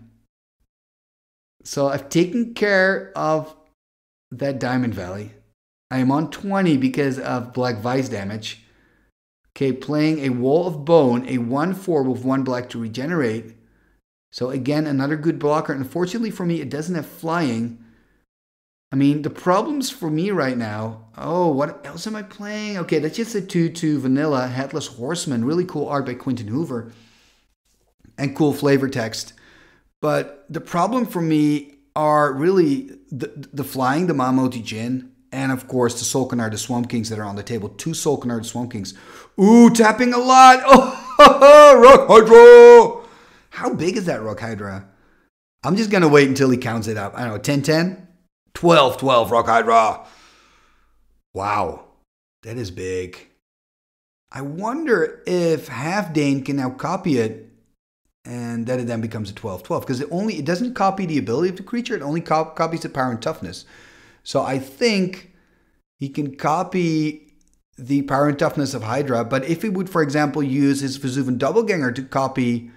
So I've taken care of that Diamond Valley. I am on 20 because of Black Vise damage. Okay, playing a Wall of Bone, a 1 4 with 1 black to regenerate. So again, another good blocker. Unfortunately for me, it doesn't have flying. I mean, the problems for me right now. Oh, what else am I playing? Okay, that's just a 2 2 vanilla Headless Horseman. Really cool art by Quinton Hoover. And cool flavor text. But the problem for me are really the, the flying, the Mahamoti Djinn, and of course the Solkanar, the Swamp Kings that are on the table. Two Solkanar, the Swamp Kings. Ooh, tapping a lot. [laughs] Oh, Rock Hydra. How big is that Rock Hydra? I'm just going to wait until he counts it up. I don't know, 10 10? 12 12 Rock Hydra. Wow, that is big. I wonder if Halfdane can now copy it and then it then becomes a 12-12 because it only it doesn't copy the ability of the creature it only cop- copies the power and toughness. So i think he can copy the power and toughness of hydra but if he would for example use his vesuvian doppelganger to copy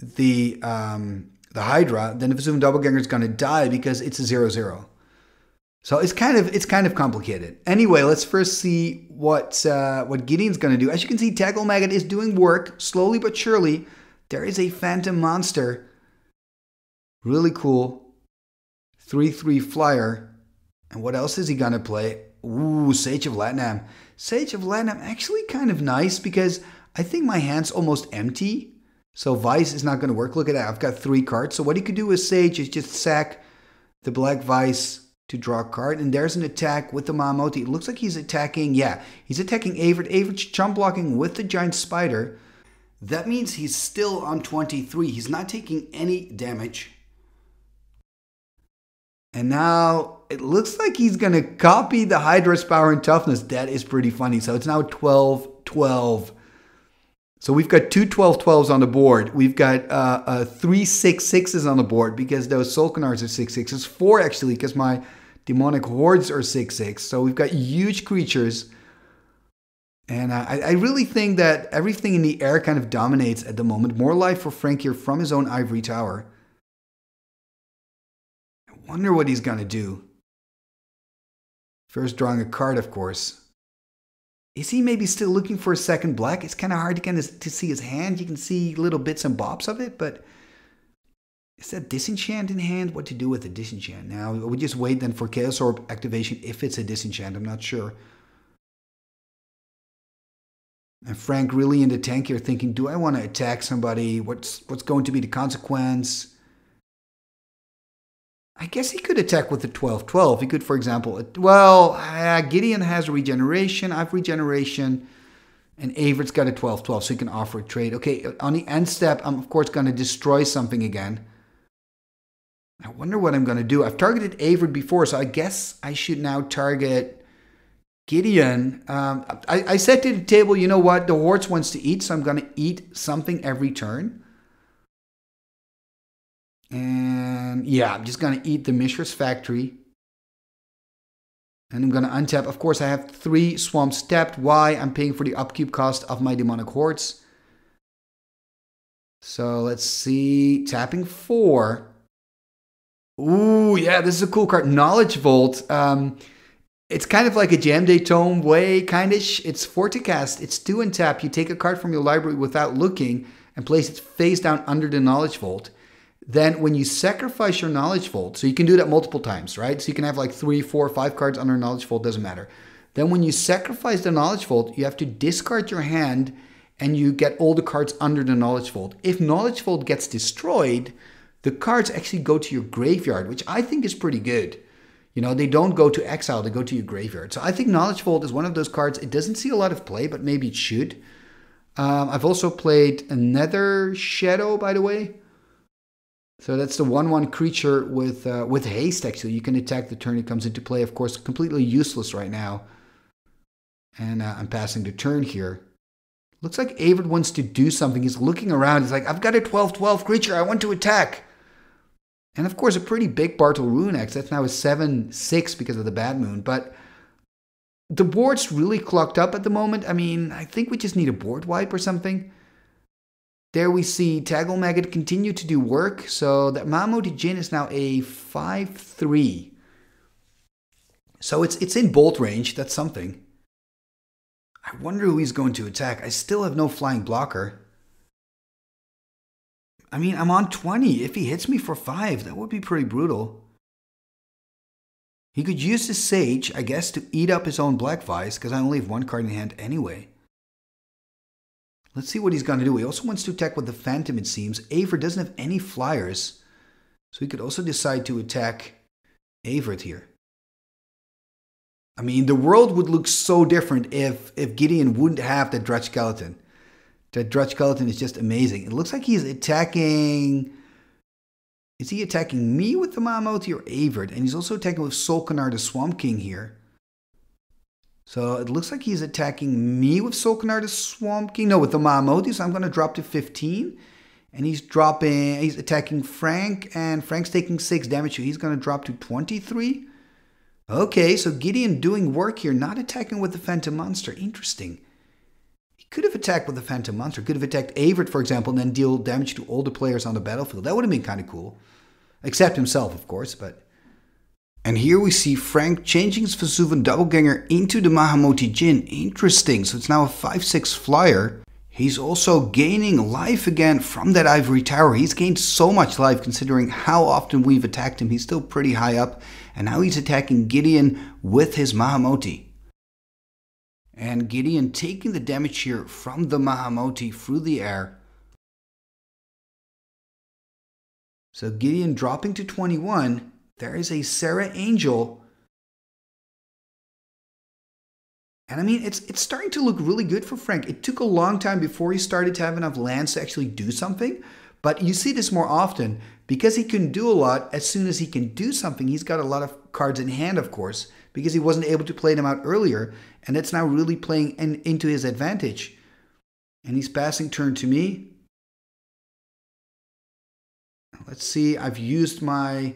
the um, the hydra then the vesuvian doppelganger is going to die because it's a 0-0 so it's kind of it's kind of complicated. Anyway let's first see what uh, what gideon's going to do. As you can see Takklemaggot is doing work slowly but surely there is a phantom monster. Really cool. 3 3 flyer. And what else is he going to play? Ooh, Sage of Lat-Nam. Sage of Lat-Nam actually kind of nice because I think my hand's almost empty. So Vise is not going to work. Look at that. I've got three cards. So what he could do with Sage is just sack the Black Vise to draw a card. And there's an attack with the Mahamoti. It looks like he's attacking, yeah, he's attacking Evert. Evert's chump blocking with the Giant Spider. That means he's still on 23. He's not taking any damage. And now it looks like he's going to copy the Hydra's power and toughness. That is pretty funny. So it's now 12 12. So we've got two 12 12s on the board. We've got uh, uh, three 6 6s on the board because those Solkanars are 6 6s. Four actually because my demonic hordes are 6 6. So we've got huge creatures and I, I, really think that everything in the air kind of dominates at the moment. More life for Frank here from his own ivory tower. I wonder what he's going to do. First, drawing a card, of course. Is he maybe still looking for a second black? It's kind of hard to kind of to see his hand. You can see little bits and bobs of it, but is that disenchant in hand? What to do with the disenchant? Now we just wait then for Chaos Orb activation if it's a disenchant. I'm not sure. And Frank really in the tank here thinking, do I want to attack somebody? What's what's going to be the consequence? I guess he could attack with the 12-12. He could, for example, well, uh, Gideon has regeneration, I have regeneration, and Evert's got a 12-12, so he can offer a trade. Okay, on the end step, I'm of course going to destroy something again. I wonder what I'm going to do. I've targeted Evert before, so I guess I should now target Gideon, um, I, I, said to the table, you know what? The horse wants to eat, so I'm going to eat something every turn. And yeah, I'm just going to eat the Mishra's Factory. And I'm going to untap. Of course, I have three swamps tapped. Why? I'm paying for the upkeep cost of my demonic hordes. So let's see. Tapping four. Ooh, yeah, this is a cool card. Knowledge Vault. Um, it's kind of like a Jalum Tome way, kind of. It's Forticast. It's two and tap. You take a card from your library without looking and place it face down under the Knowledge Vault. Then, when you sacrifice your Knowledge Vault, so you can do that multiple times, right? So you can have like three, four, five cards under Knowledge Vault, doesn't matter. Then, when you sacrifice the Knowledge Vault, you have to discard your hand and you get all the cards under the Knowledge Vault. If Knowledge Vault gets destroyed, the cards actually go to your graveyard, which I think is pretty good. You know, they don't go to exile, they go to your graveyard. So I think Knowledge Vault is one of those cards. It doesn't see a lot of play, but maybe it should. Um, I've also played another Shadow, by the way. So that's the one-one creature with uh, with haste. Actually, you can attack the turn it comes into play. Of course, completely useless right now. And uh, I'm passing the turn here. Looks like Evert wants to do something. He's looking around. He's like, I've got a 12-12 creature. I want to attack. And of course, a pretty big Bartel Runeaxe. That's now a 7 6 because of the Bad Moon. But the board's really clogged up at the moment. I mean, I think we just need a board wipe or something. There we see Takklemaggot continue to do work. So that Mahamoti Djinn is now a 5 3. So it's, it's in bolt range. That's something. I wonder who he's going to attack. I still have no flying blocker. I mean, I'm on 20. If he hits me for 5, that would be pretty brutal. He could use his Sage, I guess, to eat up his own Black Vise, because I only have one card in hand anyway. Let's see what he's going to do. He also wants to attack with the Phantom, it seems. Evert doesn't have any flyers, so he could also decide to attack Evert here. I mean, the world would look so different if, if Gideon wouldn't have the Drudge Skeleton. That Drudge Skeleton is just amazing. It looks like he's attacking. Is he attacking me with the Mahamoti or Evert? And he's also attacking with Solkanar the Swamp King here. So it looks like he's attacking me with Solkanar the Swamp King. No, with the Mahamoti. So I'm going to drop to 15. And he's dropping, he's attacking Frank. And Frank's taking 6 damage. So he's going to drop to 23. Okay, so Gideon doing work here, not attacking with the Phantom Monster. Interesting. Could have attacked with the Phantom Monster. Could have attacked Evert, for example, and then deal damage to all the players on the battlefield. That would have been kind of cool. Except himself, of course, but... And here we see Frank changing his Vesuvan Doppelganger into the Mahamoti Djinn. Interesting. So it's now a 5-6 flyer. He's also gaining life again from that ivory tower. He's gained so much life considering how often we've attacked him. He's still pretty high up. And now he's attacking Gideon with his Mahamoti. And Gideon taking the damage here from the Mahamoti through the air. So Gideon dropping to 21. There is a Serra Angel And I mean, it's it's starting to look really good for Frank. It took a long time before he started to have enough lands to actually do something, but you see this more often because he can do a lot. As soon as he can do something, he's got a lot of cards in hand, of course, because he wasn't able to play them out earlier, and it's now really playing in, into his advantage. And he's passing turn to me. Let's see. I've used my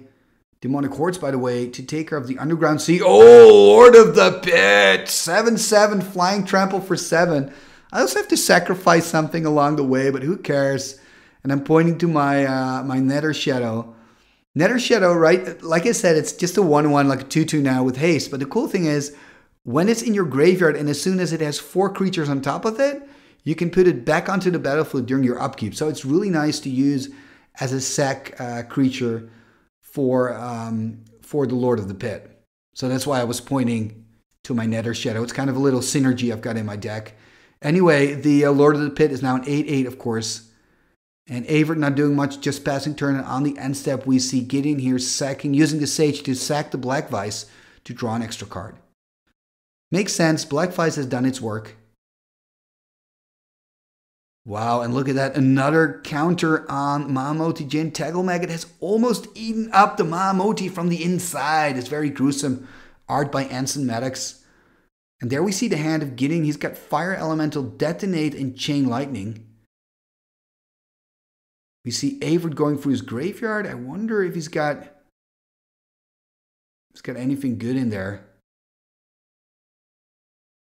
Demonic Hordes, by the way, to take care of the Underground Sea. Oh, Lord of the Pit! 7 7, flying trample for 7. I also have to sacrifice something along the way, but who cares? And I'm pointing to my uh, my Nether Shadow. Nether Shadow, right? Like I said, it's just a 1 1, like a 2 2 now with haste. But the cool thing is, when it's in your graveyard and as soon as it has four creatures on top of it, you can put it back onto the battlefield during your upkeep. So it's really nice to use as a sack uh, creature for um, for the Lord of the Pit. So that's why I was pointing to my Nether Shadow. It's kind of a little synergy I've got in my deck. Anyway, the uh, Lord of the Pit is now an 8-8, of course. And Evert not doing much, just passing turn. And on the end step, we see Gideon here sacking, using the Sage to sack the Black Vise to draw an extra card. Makes sense. Black Vise has done its work. Wow, and look at that. Another counter on Mahamoti Djinn. Takklemaggot has almost eaten up the Mahamoti from the inside. It's very gruesome. Art by Anson Maddocks. And there we see the hand of Gideon. He's got Fire Elemental, Detonate, and Chain Lightning. We see Evert going through his graveyard. I wonder if he's got... He's got anything good in there.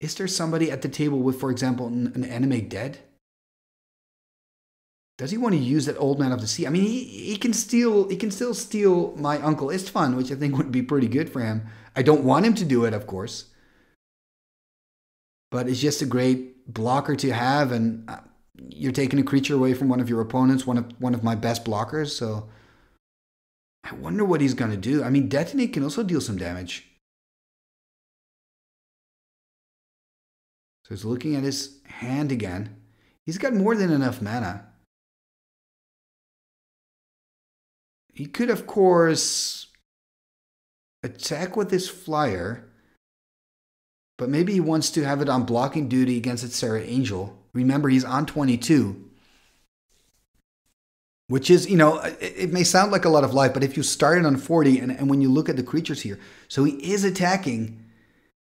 Is there somebody at the table with, for example, an, an Animate Dead? Does he want to use that old man of the sea? I mean, he, he can steal. He can still steal my uncle Istvan, which I think would be pretty good for him. I don't want him to do it, of course, but it's just a great blocker to have, and uh, you're taking a creature away from one of your opponents, one of one of my best blockers. So I wonder what he's to do. I mean, detonate can also deal some damage. So he's looking at his hand again. He's got more than enough mana. He could, of course, attack with his flyer, but maybe he wants to have it on blocking duty against its Serra Angel. Remember, he's on 22. Which is, you know, it, it, may sound like a lot of life, but if you started on 40 and, and when you look at the creatures here, so he is attacking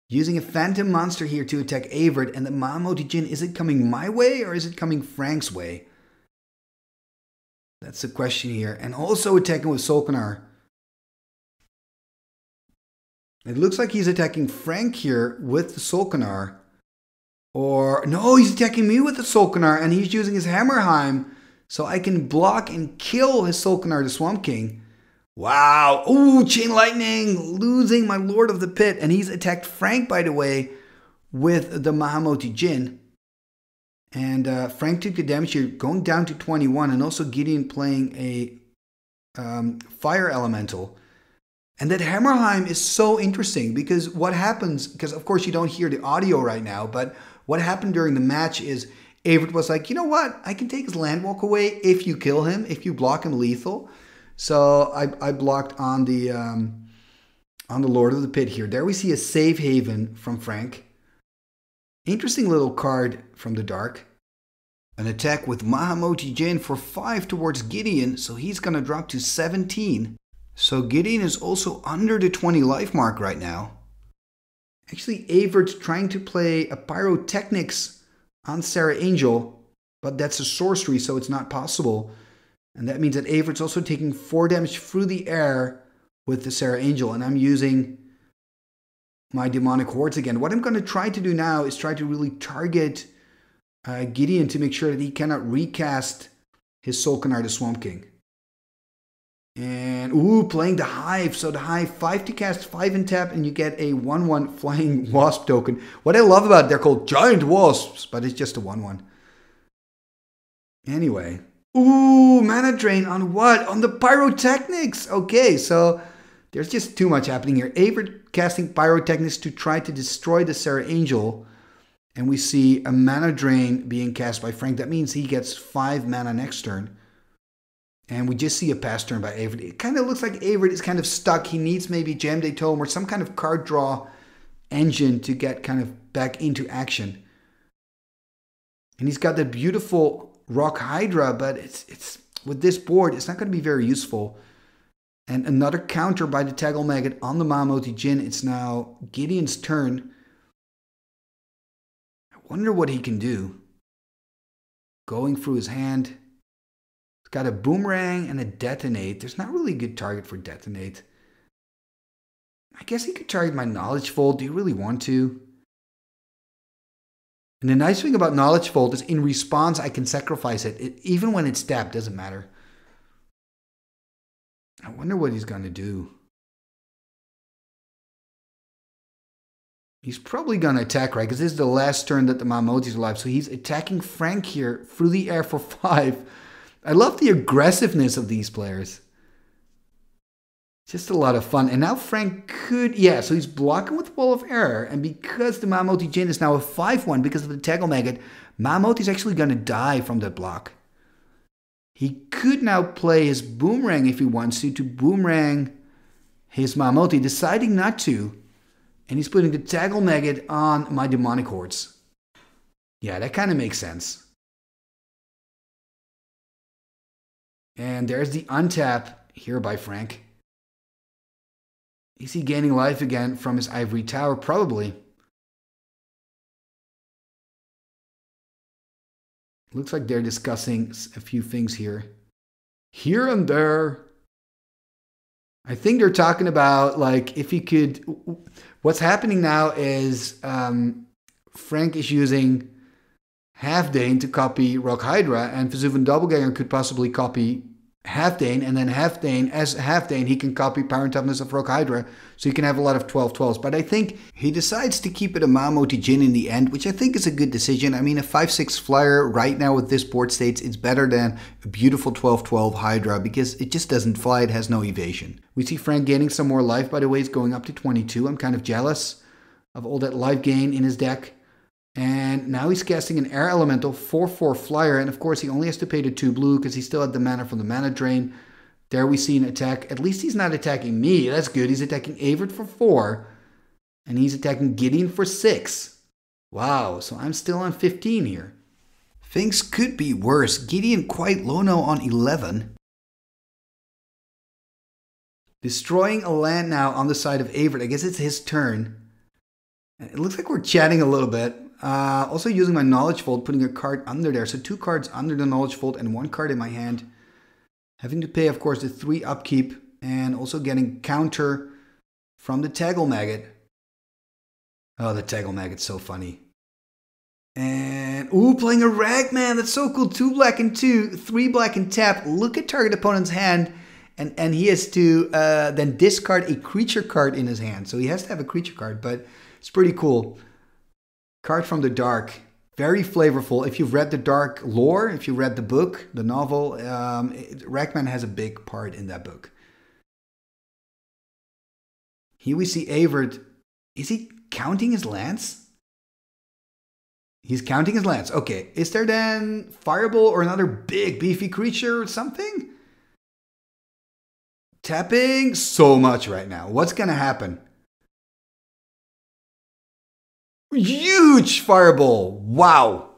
using a phantom monster here to attack Evert, and the Mahamoti Djinn, is it coming my way or is it coming Frank's way? That's the question here. And also attacking with Solkanar. It looks like he's attacking Frank here with the Solkanar. Or, no, he's attacking me with the Solkanar and he's using his Hammerheim so I can block and kill his Solkanar, the Swamp King. Wow. Ooh, Chain Lightning, losing my Lord of the Pit. And he's attacked Frank, by the way, with the Mahamoti Djinn. And uh, Frank took the damage here, going down to 21, and also Gideon playing a um, Fire Elemental. And that Hammerheim is so interesting because what happens, because of course you don't hear the audio right now, but what happened during the match is Evert was like, you know what? I can take his Landwalk away if you kill him, if you block him lethal. So I, I blocked on the um, on the Lord of the Pit here. There we see a safe haven from Frank. Interesting little card from the dark. An attack with Mahamoti Djinn for 5 towards Gideon, so he's to drop to 17. So Gideon is also under the 20 life mark right now. Actually, Evert's trying to play a Pyrotechnics on Serra Angel, but that's a sorcery, so it's not possible. And that means that Evert's also taking 4 damage through the air with the Serra Angel, and I'm using my demonic hordes again. What I'm going to try to do now is try to really target uh, Gideon to make sure that he cannot recast his Solkanar the Swamp King. And ooh, playing the Hive. So the Hive, 5 to cast, 5 in tap, and you get a 1 1 [laughs] Flying Wasp token. What I love about it, they're called Giant Wasps, but it's just a 1 1. Anyway. Ooh, mana drain on what? On the Pyrotechnics. Okay, so there's just too much happening here. Evert casting Pyrotechnics to try to destroy the Serra Angel. And we see a mana drain being cast by Frank. That means he gets 5 mana next turn. And we just see a pass turn by Evert. It kind of looks like Evert is kind of stuck. He needs maybe Jalum Tome or some kind of card draw engine to get kind of back into action. And he's got that beautiful Rock Hydra, but it's it's with this board, it's not going to be very useful. And another counter by the Takklemaggot on the Mahamoti Djinn. It's now Gideon's turn. I wonder what he can do. Going through his hand. Got a boomerang and a detonate. There's not really a good target for detonate. I guess he could target my knowledge vault. Do you really want to? And the nice thing about Knowledge Vault is in response, I can sacrifice it. it even when it's tapped, doesn't matter. I wonder what he's going to do. He's probably going to attack, right? Because this is the last turn that the Mahamoti's alive. So he's attacking Frank here through the air for [laughs] five. I love the aggressiveness of these players. Just a lot of fun. And now Frank could, yeah, so he's blocking with Wall of Air. And because the Mahamoti Djinn is now a 5 1 because of the Takklemaggot, Mahamoti is actually going to die from that block. He could now play his Boomerang if he wants to, to Boomerang his Mahamoti, deciding not to. And he's putting the Takklemaggot on my Demonic Hordes. Yeah, that kind of makes sense. And there's the untap here by Frank. Is he gaining life again from his ivory tower? Probably. Looks like they're discussing a few things here. Here and there. I think they're talking about like if he could. What's happening now is um, Frank is using Halfdane to copy Rock Hydra, and Vesuvian Doppelganger could possibly copy Halfdane, and then Halfdane, as Halfdane, he can copy Power and Toughness of Rock Hydra, so you can have a lot of 12-12s. But I think he decides to keep it a Mahamoti Djinn in the end, which I think is a good decision. I mean, a 5-6 flyer right now with this board states, it's better than a beautiful 12-12 Hydra, because it just doesn't fly, it has no evasion. We see Frank gaining some more life, by the way, he's going up to 22. I'm kind of jealous of all that life gain in his deck. And now he's casting an air elemental 4-4 flyer. And of course, he only has to pay the 2 blue because he still had the mana from the mana drain. There we see an attack. At least he's not attacking me. That's good. He's attacking Evert for 4. And he's attacking Gideon for 6. Wow, so I'm still on 15 here. Things could be worse. Gideon quite low now on 11. Destroying a land now on the side of Evert. I guess it's his turn. It looks like we're chatting a little bit. Uh, also using my knowledge vault, putting a card under there. So two cards under the knowledge vault and one card in my hand. Having to pay, of course, the three upkeep and also getting counter from the Takklemaggot. Oh, the Takklemaggot's so funny. And, ooh, playing a Ragman. That's so cool. Two black and two, three black and tap. Look at target opponent's hand. And, and he has to uh, then discard a creature card in his hand. So he has to have a creature card, but it's pretty cool. Card from the Dark. Very flavorful. If you've read the Dark lore, if you read the book, the novel, um, Ragman has a big part in that book. Here we see Evert. Is he counting his lance? He's counting his lance. Okay. Is there then Fireball or another big beefy creature or something? Tapping so much right now. What's going to happen? Huge fireball. Wow.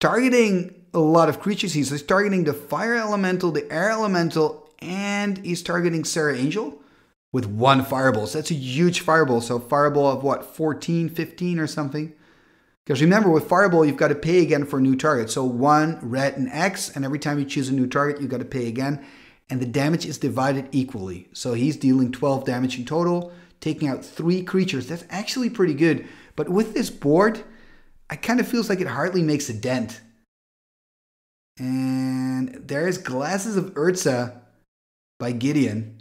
Targeting a lot of creatures. He's targeting the fire elemental, the air elemental, and he's targeting Serra Angel with one fireball. So that's a huge fireball. So fireball of what, 14, 15 or something? Because remember, with Fireball, you've got to pay again for a new target. So one, red, and X, and every time you choose a new target, you've got to pay again. And the damage is divided equally. So he's dealing 12 damage in total, taking out three creatures. That's actually pretty good. But with this board, it kind of feels like it hardly makes a dent. And there's Glasses of Urza by Gideon.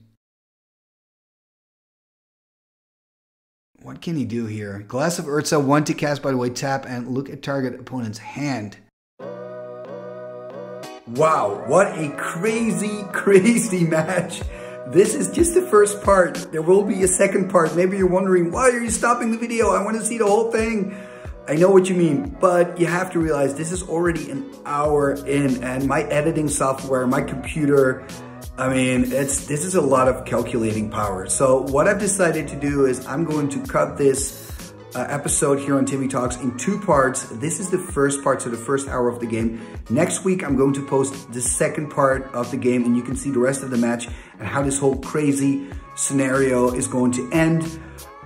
What can he do here? Glass of Urza, one to cast, by the way, tap and look at target opponent's hand. Wow, what a crazy, [laughs] crazy match. This is just the first part. There will be a second part. Maybe you're wondering, why are you stopping the video? I want to see the whole thing. I know what you mean, but you have to realize this is already an hour in and my editing software, my computer, I mean, it's this is a lot of calculating power. So what I've decided to do is I'm going to cut this uh, episode here on Timmy Talks in two parts. This is the first part, so the first hour of the game. Next week, I'm going to post the second part of the game and you can see the rest of the match and how this whole crazy scenario is going to end.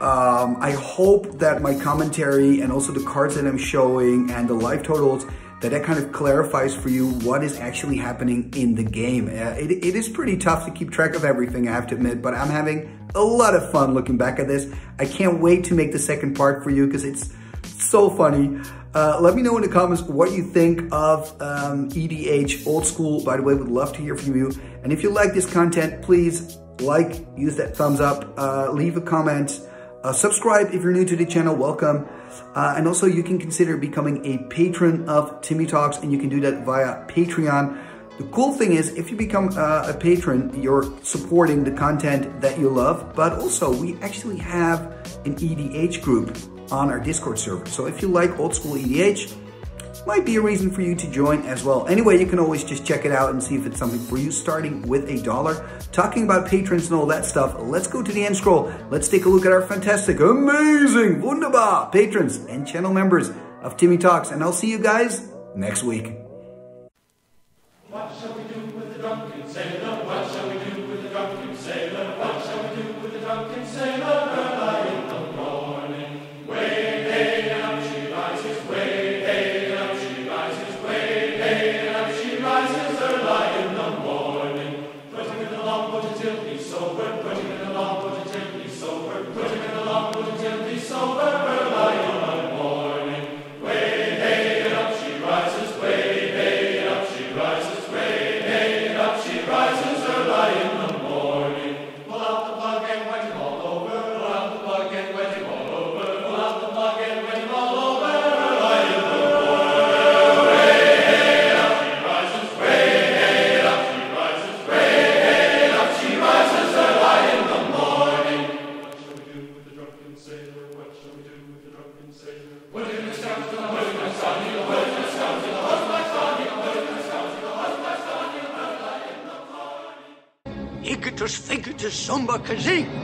Um, I hope that my commentary and also the cards that I'm showing and the live totals that that kind of clarifies for you what is actually happening in the game. Uh, it, it is pretty tough to keep track of everything, I have to admit, but I'm having a lot of fun looking back at this. I can't wait to make the second part for you because it's so funny. Uh, let me know in the comments what you think of um, EDH Old School. By the way, would love to hear from you. And if you like this content, please like, use that thumbs up, uh, leave a comment, uh, subscribe if you're new to the channel, welcome. Uh, and also you can consider becoming a patron of Timmy Talks and you can do that via Patreon. The cool thing is if you become uh, a patron, you're supporting the content that you love, but also we actually have an EDH group on our Discord server. So if you like old school EDH, might be a reason for you to join as well. Anyway, you can always just check it out and see if it's something for you starting with a dollar. Talking about patrons and all that stuff, let's go to the end scroll. Let's take a look at our fantastic, amazing, wunderbar patrons and channel members of Timmy Talks. And I'll see you guys next week. démocratie